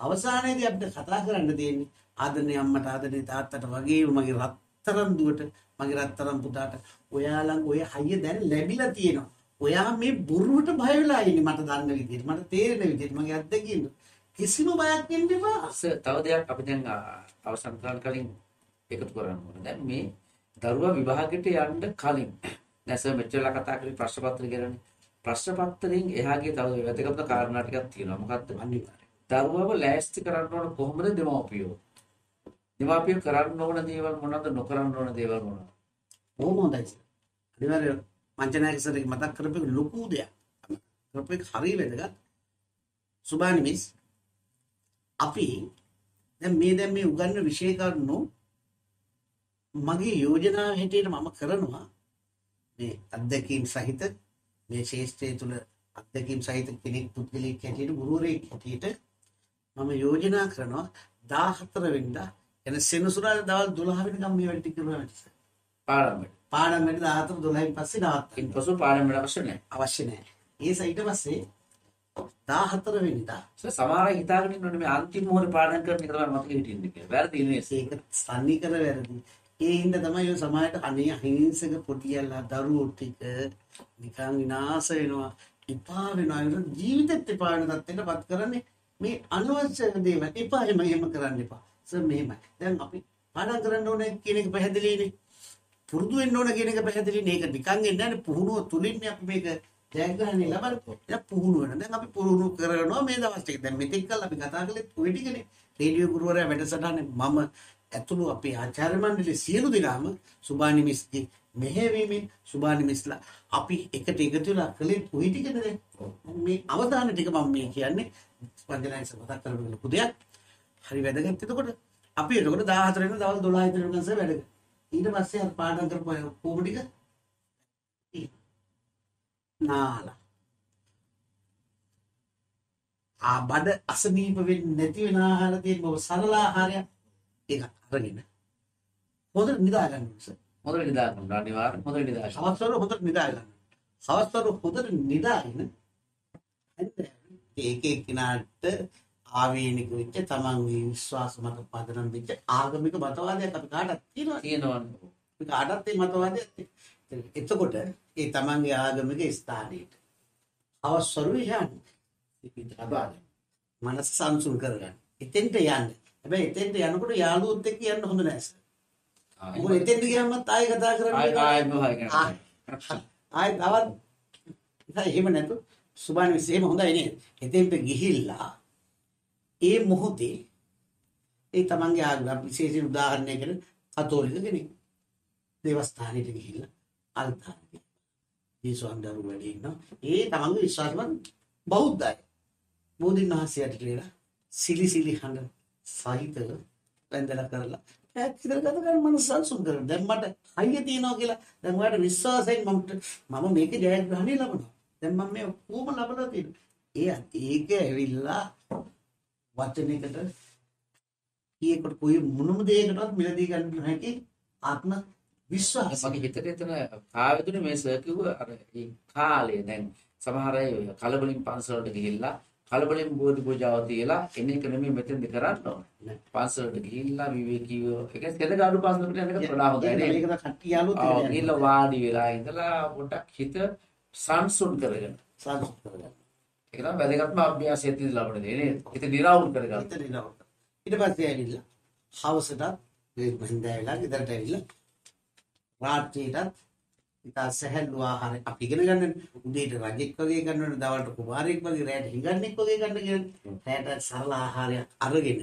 අවසානයේදී අපිට කතා කරන්න තියෙන්නේ ආදරණීය අම්මට ආදරණීය තාත්තට වගේම මගේ රත්තරන් දුවට මගේ රත්තරන් පුතාට ඔයාලන් ඔය හයිය දැන් ලැබිලා තියෙනවා. ඔයා මේ බොරුවට බය වෙලා ඉන්නේ මට දන්න විදිහට මට තේරෙන විදිහට මගේ අත්දැකීම් කිසිම බයක් වෙන්න එපා. සර් තව දෙයක් අපි දැන් අ, අවසන් කරන්න කලින් එකතු කරන්න ඕනේ. දැන් මේ දරුවා විභාගයට යන්න කලින් දැන් සර් මෙච්චරලා කතා කරේ ප්‍රශ්න පත්‍රය ගැනනේ. ප්‍රශ්න පත්‍රයෙන් එහාගේ තව වැදගත් කාරණා ටිකක් තියෙනවා. මොකද්ද? අනිවාර්යයෙන්. දරුවව ලෑස්ති කරන්න ඕන කොහොමද දෙමව්පියෝ? දෙමව්පියෝ කරන්න ඕන දේවල් මොනවද නොකරන්න ඕන දේවල් මොනවද? බොහොම හොඳයි. සර්. අනිවාර්යයෙන් මංචනායක සර් එක මතක් කරපු එක ලොකු දෙයක්. කරපු එක හරිය වැදගත්. සුබානි මිස් අපි දැන් මේ දැන් මේ උගන්වන විෂය කරුණු මගේ යෝජනාව හැටියට මම කරනවා මේ අත්දැකීම් සහිත මේ ශේෂ්ත්‍රය තුළ අත්දැකීම් සහිත කෙනෙක් පුද්ගලයෙක් හැටියට ගුරුවරයෙක් හැටියට මම යෝජනා කරනවා 14 වෙනිදා එන සෙනසුරාදා දවල් 12 වෙනිකම් මේ වැඩ ටික කරනවා මට. පාඩමට. 14 12න් පස්සේ නවත්තන්න ඉන්පසු පාඩමට අවශ්‍ය නැහැ. අවශ්‍ය නැහැ. ඒ සයිට පස්සේ 14 වෙනිදා අය හිතාගෙන ඉන්නෝනේ මේ අන්තිම මොහොතේ පාඩම් කරන එක තමයි මතක හිටින්නේ කියලා. වැරදි නේ. ඒක සන්නිකර වැරදි. ඒ හින්දා තමයි ඔය සමාජයට අනේ අහිංසක පොටියල්ලා දරුවෝ ටික නිකන් විනාශ වෙනවා. එපා වෙනවා. ඒක ජීවිතෙත් එපා වෙන තත්ත්වයකටපත් කරන්නේ මේ අනවශ්‍ය දේවල්. එපා එහෙම එහෙම කරන්න එපා. සර් මෙහෙමයි. දැන් අපි පාඩම් කරන්න ඕනේ කියන එක පැහැදිලිනේ. පුරුදු වෙන්න ඕන කියන එක පැහැදිලිනේ. ඒක නිකන් එන්නේ නැහැ පුහුණුව තුලින්නේ අපි මේක ජයග්‍රහණය ලබන්නේ. දැන් පුහුණුව වෙන. දැන් අපි පුහුණු කරනවා මේ දවස් ටික. දැන් මෙතෙක් කල් අපි කතා කළේ ඔය ටිකනේ. රේඩියෝ ගුරුවරයා වැඩසටහනේ මම ඇතුළු අපේ ආචාර්ය මණ්ඩලයේ සියලු දෙනාම සුභානි මිස්ගේ මෙහෙවීමෙන් සුභානි මිස්ලා අපි එකට එකතු වෙලා කළේ ওই ටිකද දැන්? මේ අවධානය ටික මම මේ කියන්නේ. වන්දනායි සමතක් කරගෙන ලොකු දෙයක්. හරි වැදගත්. එතකොට අපි එතකොට 14 වෙනිදා දවල් 12 විතර වෙනකන් වැඩ. ඊට පස්සේ අර පාඩම් කරපු අය කොහොම ටික නාලා. ආ බඩ අසනීප වෙන්නේ නැති වෙන ආහාර තියෙන බව සරල ආහාරයක්. ඒක අරගෙන හොඳට නිදා ගන්න ඕනේ සර්. හොඳට නිදා ගන්න අනිවාර්යෙන් හොඳට නිදා ගන්න. හවස්වල හොඳට නිදා ගන්න. හවස්වල හොඳට නිදාගෙන ඒක එක්කිනාට ආවේනික වෙච්ච තමන්ගේ විශ්වාස මත පදනම් වෙච්ච ආගමික මතවාදයක් අපි කාටත් තියෙනවා. තියෙනවනේ. අපි කාටත් ඒ මතවාදයක් තියෙනවා. එතකොට ඒ තමන්ගේ ආගමික ස්ථානෙට අවස්වරු යන්නේ. අදාළ මනස සංසුන් කරගන්න. එතෙන්ට යන්න. හැබැයි එතෙන්ට යනකොට යාළුවොත් එක්ක යන්න හොඳ නැහැ. මොකද එතෙන්ට ගියාමත් ආයෙ කතා කරන්න ආය වෙනවා. ආය මොහය කරන්නේ. ආයෙ තවත් එහෙම නැතු සුබාන විශේෂම හොඳයි නේද? එතෙන්ට ගිහිල්ලා ඒ මොහොතේ ඒ තමන්ගේ ආගම විශේෂ උදාහරණයකට කතෝලික කෙනෙක් දේවස්ථානෙට ගිහිල්ලා අල්තාරේ ජේසුස් දරු වැඩි ඉන්නවා. ඒ තමන්ගේ විශ්වාසවත් බෞද්ධයි. බෝධින් වහන්සේට කියලා සිලි සිලි හඬ සහිතව වැඳලා කරලා ඈත් විතර ගත කරන මනස සංසුන් කරනවා. දැන් මට හයිය තියනවා කියලා දැන් ඔයාලට විශ්වාසයෙන් මම මම මේක ජයග්‍රහණය ලබනවා. දැන් මම මේ කොහොම ලබලා තියෙනවා. ඒ ඒක ඇවිල්ලා වචනයකට කීයකට කොයි මොනම දෙයකටවත් මිලදී ගන්න හැකි ආත්ම විශ්වාසය. මගේ හිතට එතන කාවැදුනේ මේ සර් කිව්ව අර ඒ කාලේ දැන් සමහර අය ඔය කලබලින් පන්සලට ගිහිල්ලා කලබලින් බෝධි පූජාව තියලා එන එක නෙමෙයි මෙතෙන්ද කරන්න ඕනේ. පන්සලට ගිහිල්ලා විවේකීව ඒ කියන්නේ සෙනගාඩු පන්සලකට යන එක වඩා හොඳයි නේද? මේක කට්ටිය යාළුවෝ තියෙනවා. ගිහිල්ලා වාඩි වෙලා ඉඳලා පොඩ්ඩක් හිත සංසුන් කරගෙන. සාකච්ඡා කරගන්න. ඒක තමයි වැදගත්ම අභ්‍යාසය තියෙන ලබන දේ නේද? හිත නිරවුල් කරගන්න. හිත නිරවුල්. ඊට පස්සේ ඇවිල්ලා හවසට මේ බහින්දා වෙලා ගෙදරට ඇවිල්ලා රාත්‍රියටත් ඉතා සැහැල්ලු ආහාර අපි ඉගෙන ගන්න උදේට රජෙක් වගේ ගන්නවනේ දවල්ට කුමාරයෙක් වගේ රැයට හිඟන්නෙක් වගේ ගන්න කියන්නේ රැයට සරල ආහාරයක් අරගෙන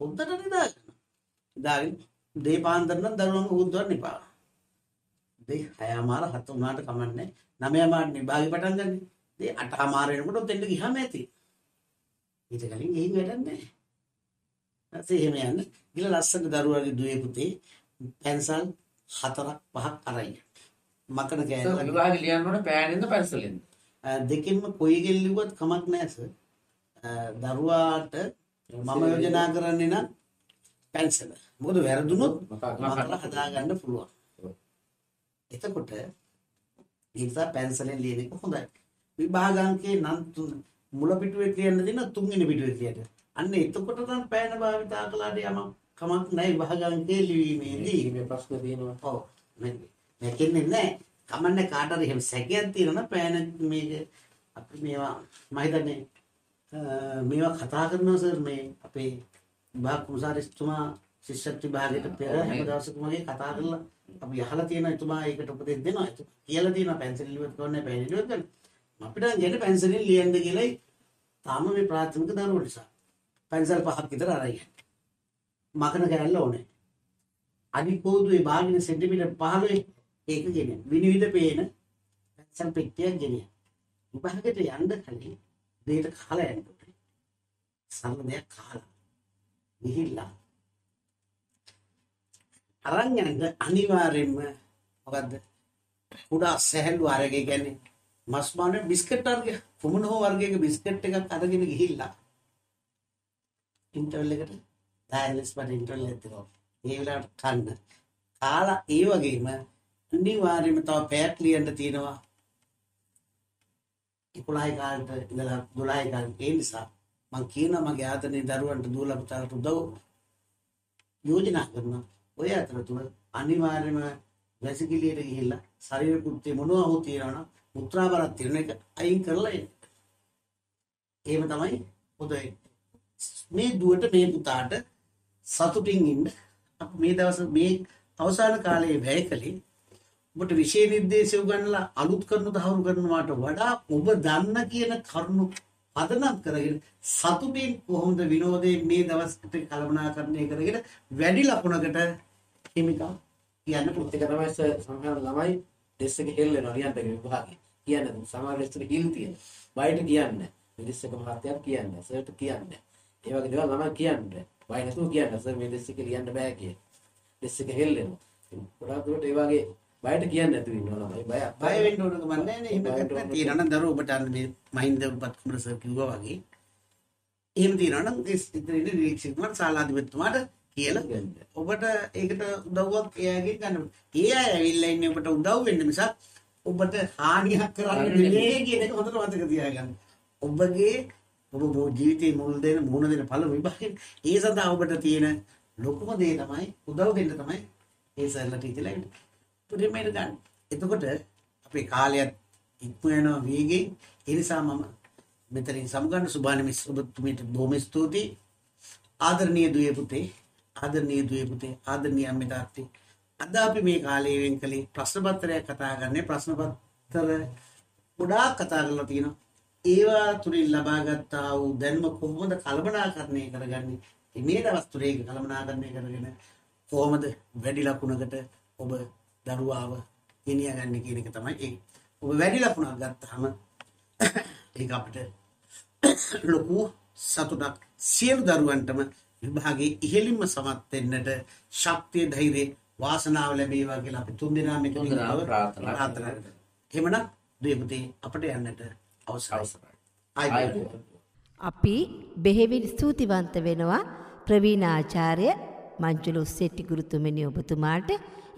හොද්දට නිදාගන්න. නිදාගෙන උදේ පාන්දර නම් දරුවන්ව උද්දවන්න එපා. උදේ 6:00මාර 7 වුණාට කමන්නේ 9:00මාර නිභාගේ පටන් ගන්න. උදේ 8:00මාර වෙනකොට ඔතෙන්ට ගියාම ඇති. ඊට කලින් ගිහින් වැඩක් නැහැ. ඊපස්සේ එහෙම යන්න. ගිහලා ලස්සන දරුවාගේ දුවේ පුතේ පැන්සල් හතරක් පහක් අරයි. මකන කෑල්ල විභාගෙ ලියන්න ඕනේ පෑනෙන්ද පැන්සලෙන්ද? දෙකෙන්ම කොයි ගෙල්ලුවත් කමක් නැහැ සර්. දරුවාට මම යෝජනා කරන්නේ නම් පැන්සල. මොකද වැරදුනොත් මකලා හදාගන්න පුළුවන්. එතකොට නිසා පැන්සලෙන් ලියන එක හොඳයි. විභාගාංකේ නම් තුන මුල පිටුවේ කියන්න දෙන තුන්වෙනි පිටුවේ කියන්න. අන්න එතකොට නම් පෑන භාවිතා කළාට යම කමක් නැහැ විභාගාංකේ ලිවීමේදී. මේ ප්‍රශ්න තියෙනවා. ඔව් නැකෙන්නේ නැහැ. කමන්නේ කාට හරි එහෙම සැකයක් තියෙනවා පෑන මේක අපි මේවා මම හිතන්නේ මේවා කතා කරනවා සර් මේ අපේ විභාග කුමාරස්තුමා ශිෂ්‍යත්ව විභාගයට පෙර හැම දවසකම වගේ කතා කරලා අපි අහලා තියෙනවා එතුමා ඒකට උපදෙස් දෙනවා කියලා තියෙනවා පැන්සල් ලියුවත් කොන්නේ පෑන ලියුවත් ගන්න අපිට ගන්නේ පැන්සලෙන් ලියන්න කියලායි තාම මේ ප්‍රාථමික දරුවෝ නිසා පැන්සල් පහක් විතර අරගෙන මකන කැරල්ල ඕනේ. අඩි පොදුවේ භාගින සෙන්ටිමීටර් 15 ඒක ගෙන විනිවිද පේන පැන්සල් පෙට්ටියක් ගෙනිය විභාගයට යන්න කලින් දෙයට කාලා යන්න ඕනේ සරල දෙයක් කාලා ගිහිල්ලා අරන් යන්න අනිවාර්යෙන්ම මොකද්ද? කුඩා සැහැල්ලු අරගේ කියන්නේ මස් මාන බිස්කට් වර්ග කුමන හෝ වර්ගයක බිස්කට් එකක් අරගෙන ගිහිල්ලා ඉන්ටර්වල් එකට ඩයලිස් වල ඉන්ටර්වල් එකක් දෙනවා ඒ වෙලාවට කන්න. කාලා ඒ වගේම අනිවාර්යයෙන්ම තව පැයක් ලියන්න තියෙනවා. 11 කාලට ඉඳලා 12 කාලට. ඒ නිසා මම කියනවා මගේ ආතනේ දරුවන්ට දූලා පුතාලට උදව් යෝජනා කරනවා. ඔය අතරතුර අනිවාර්යයෙන්ම වැසිකිළියට ගිහිල්ලා ශරීර කෘත්‍ය මොනවා හෝ තියනවා මුත්‍රා බරක් තියෙන එක අයින් කරලා එන්න. එහෙම තමයි හොඳයි. මේ දුවට මේ පුතාට සතුටින් ඉන්න අපි මේ දවස් මේ අවසාන කාලයේ වැය කළේ ඔබට විශේෂ නිර්දේශය උගන්වලා අලුත් කරුණු තහවුරු කරනවාට වඩා ඔබ දන්න කියන කරුණු පදනම් කරගෙන සතුටින් කොහොමද විනෝදයෙන් මේ දවස්කට කළමනාකරණය කරගෙන වැඩි ලකුණකට හිමිකම් කියන්න පුළුවන්. ඒක තමයි සර් සමහර ළමයි ටෙස්ට් එක හෙල්ලෙනවා ලියන්න එක විභාගේ. කියන්නේ සමහර ටෙස්ට් එක හිල් තියෙන. බයිට කියන්නේ. මිනිස් එක මහත්තයාට කියන්නේ. සර්ට කියන්නේ. ඒ වගේ දේවල් ළමයි කියන්නේ. නැතුව කියන්නේ සර් මේ ටෙස්ට් එක ලියන්න බෑ කියලා. ටෙස්ට් එක හෙල්ලෙනවා. ගොඩාක් දුරට ඒ වගේ බයිට කියන්නේ නැතුව ඉන්නවා ළමයි. බය බය වෙන්න ඕන කම නැහැ නේ. එහෙම තියෙනවා නම් දරුවෝ ඔබට අන්න මේ මහින්ද උපත් කුමර සර් කිව්වා වගේ. එහෙම තියෙනවා නම් ඒ ඉතින් නිරීක්ෂකතුමාට ශාලාධිපතිතුමාට කියලා ඔබට ඒකට උදව්වක් එයාගෙන් ගන්න. ඒ අය ඇවිල්ලා ඉන්නේ ඔබට උදව් වෙන්න මිසක් ඔබට හානියක් කරන්න නෙවෙයි කියන එක හොඳට මතක තියාගන්න. ඔබගේ ඔබ බෝ ජීවිතේ මුල් දෙන මුණ දෙන පළ විභාගයෙන් ඒ සඳහා ඔබට තියෙන ලොකුම දේ තමයි උදව් දෙන්න තමයි ඒ සර්ලට ඉතලා ඉන්නේ. පුදුමයට ගන්න. එතකොට අපේ කාලයත් ඉක්ම යනවා වේගෙන්. ඒ නිසා මම මෙතනින් සමුගන්න සුභාන මිස් ඔබතුමීට බොහොම ස්තුතියි. ආදරණීය දුවේ පුතේ, ආදරණීය දුවේ පුතේ, ආදරණීය අම්මේ තාත්තේ. අද අපි මේ කාලේ වෙන් කළේ ප්‍රශ්න පත්‍රයක් කතා කරන්නේ ප්‍රශ්න පත්‍ර ගොඩාක් කතා කරලා තියෙනවා. ඒවා තුලින් ලබාගත්තා වූ දැනුම කොහොමද කළමනාකරණය කරගන්නේ? මේ දවස් තුනේ ඒක කළමනාකරණය කරගෙන කොහොමද වැඩි ලකුණකට ඔබ දරුවාව ගෙනියගන්නේ කියන එක තමයි ඒ. ඔබ වැඩි ලකුණක් ගත්තාම ඒක අපිට ලොකු සතුටක් සියලු දරුවන්ටම විභාගයේ ඉහළින්ම සමත් වෙන්නට ශක්තිය ධෛර්යය වාසනාව ලැබේවා කියලා අපි තුන් දෙනා මෙතන ප්‍රාර්ථනා කරනවා. එහෙමනම් දෙවිපති අපිට යන්නට අවසරයි. අපි බෙහෙවින් ස්තුතිවන්ත වෙනවා ප්‍රවීණ ආචාර්ය මංජුල උස්සෙට්ටි ගුරුතුමනි ඔබතුමාට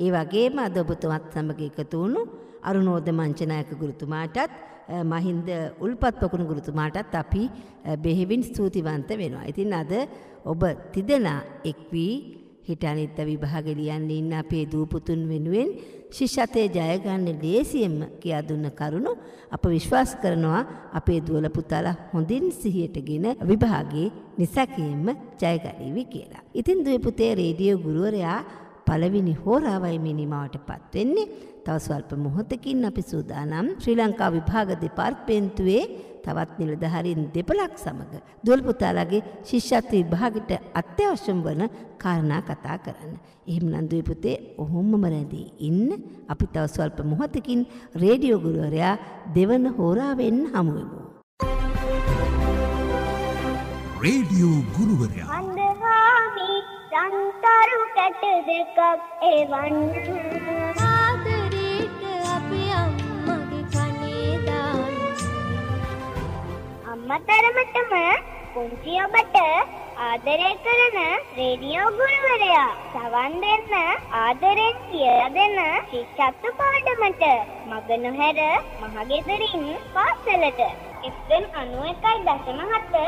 ඒ වගේම අද ඔබතුමත් සමග එකතු වුණු අරුණෝද මංචනායක ගුරුතුමාටත් මහින්ද උල්පත් පොකුණු ගුරුතුමාටත් අපි බෙහෙවින් ස්තුතිවන්ත වෙනවා. ඉතින් අද ඔබ තිදෙනා එක් වී හිට අනිත්ත විභාග ලියන්න ඉන්න අපේ දූපුතුන් වෙනුවෙන් ශිෂ්‍යතේ ජයගන්න ලේසියෙන්ම කියා දුන්න කරුණු අප විශ්වාස කරනවා අපේ දුවල පුතාලා හොඳින් සිහියටගෙන විභාගේ නිසැකයෙන්ම ජයගනීවි කියලා. ඉතින් දුවේ පුතේ රේඩියෝ ගුරුවරයා පළවෙනි හෝරාවයි මිනිමාවට පත්වෙන්නේ තව ස්වල්ප මොහොතකින් අපි සූදානම් ශ්‍රී ලංකා විභාග දෙපාර්තමේන්තුවේ තවත් නිලධහරින් දෙපලක් සමඟ දුවල්පුතාලාගේ ශිෂ්‍යත්ව විභාගට අත්‍යවශ්‍යම් වන කාරණා කතා කරන්න. එහෙම නන්දුවේ පුතේ ඔහොම්මම රැඳී ඉන්න අපි තව ස්වල්ප මොහොතකින් රේඩියෝ ගුරුවරයා දෙවන හෝරාවෙන් හමුවෙමු. රේඩියෝ ගුරුවරයා අන්දහාමි සන්තරු කැට දෙකක් එවන්න අම්මතරමටම පුංචි ඔබට ආදරය කරන රේඩියෝ ගුරුවරයා සවන් දෙන්න ආදරෙන් කියලා දෙන ශිෂ්‍යත්ව පාඩමට මග නොහැර මහගෙදරින් පාසලට FM 91.7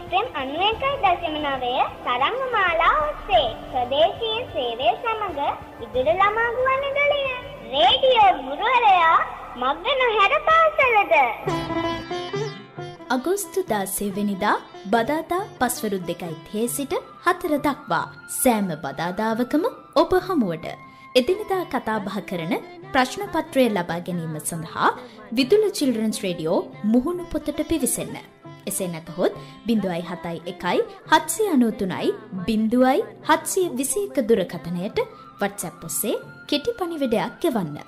FM 91.9 තරංග මාලා ඔස්සේ ප්‍රදේශීය සේවය සමග ඉදිරි ළමා ගුවන්විදුලිය රේඩියෝ ගුරුවරයා මග නොහැර පාසලට අගෝස්තු දාසේවෙනිදා බදාදා පස්වරු දෙකයි තේ සිට හතර දක්වා සෑම බදාදාවකම ඔබ හමුවට එදිනදා කතාබහ කරන ප්‍රශ්නපත්‍රය ලබා ගැනීම සඳහා විදුල චිල්ඩරන්ස් රේඩියෝ මුහුණු පොතට පිවිසන්න. එසේ නැතහොත් බිඳුවයි හතයි එකයි හත්සිය අනෝතුනයි බිඳුවයි හත්සිය විසි එක දුරකථනයට වටසැප් ඔස්සේ කෙටි පනිවිඩයක් ගෙවන්න.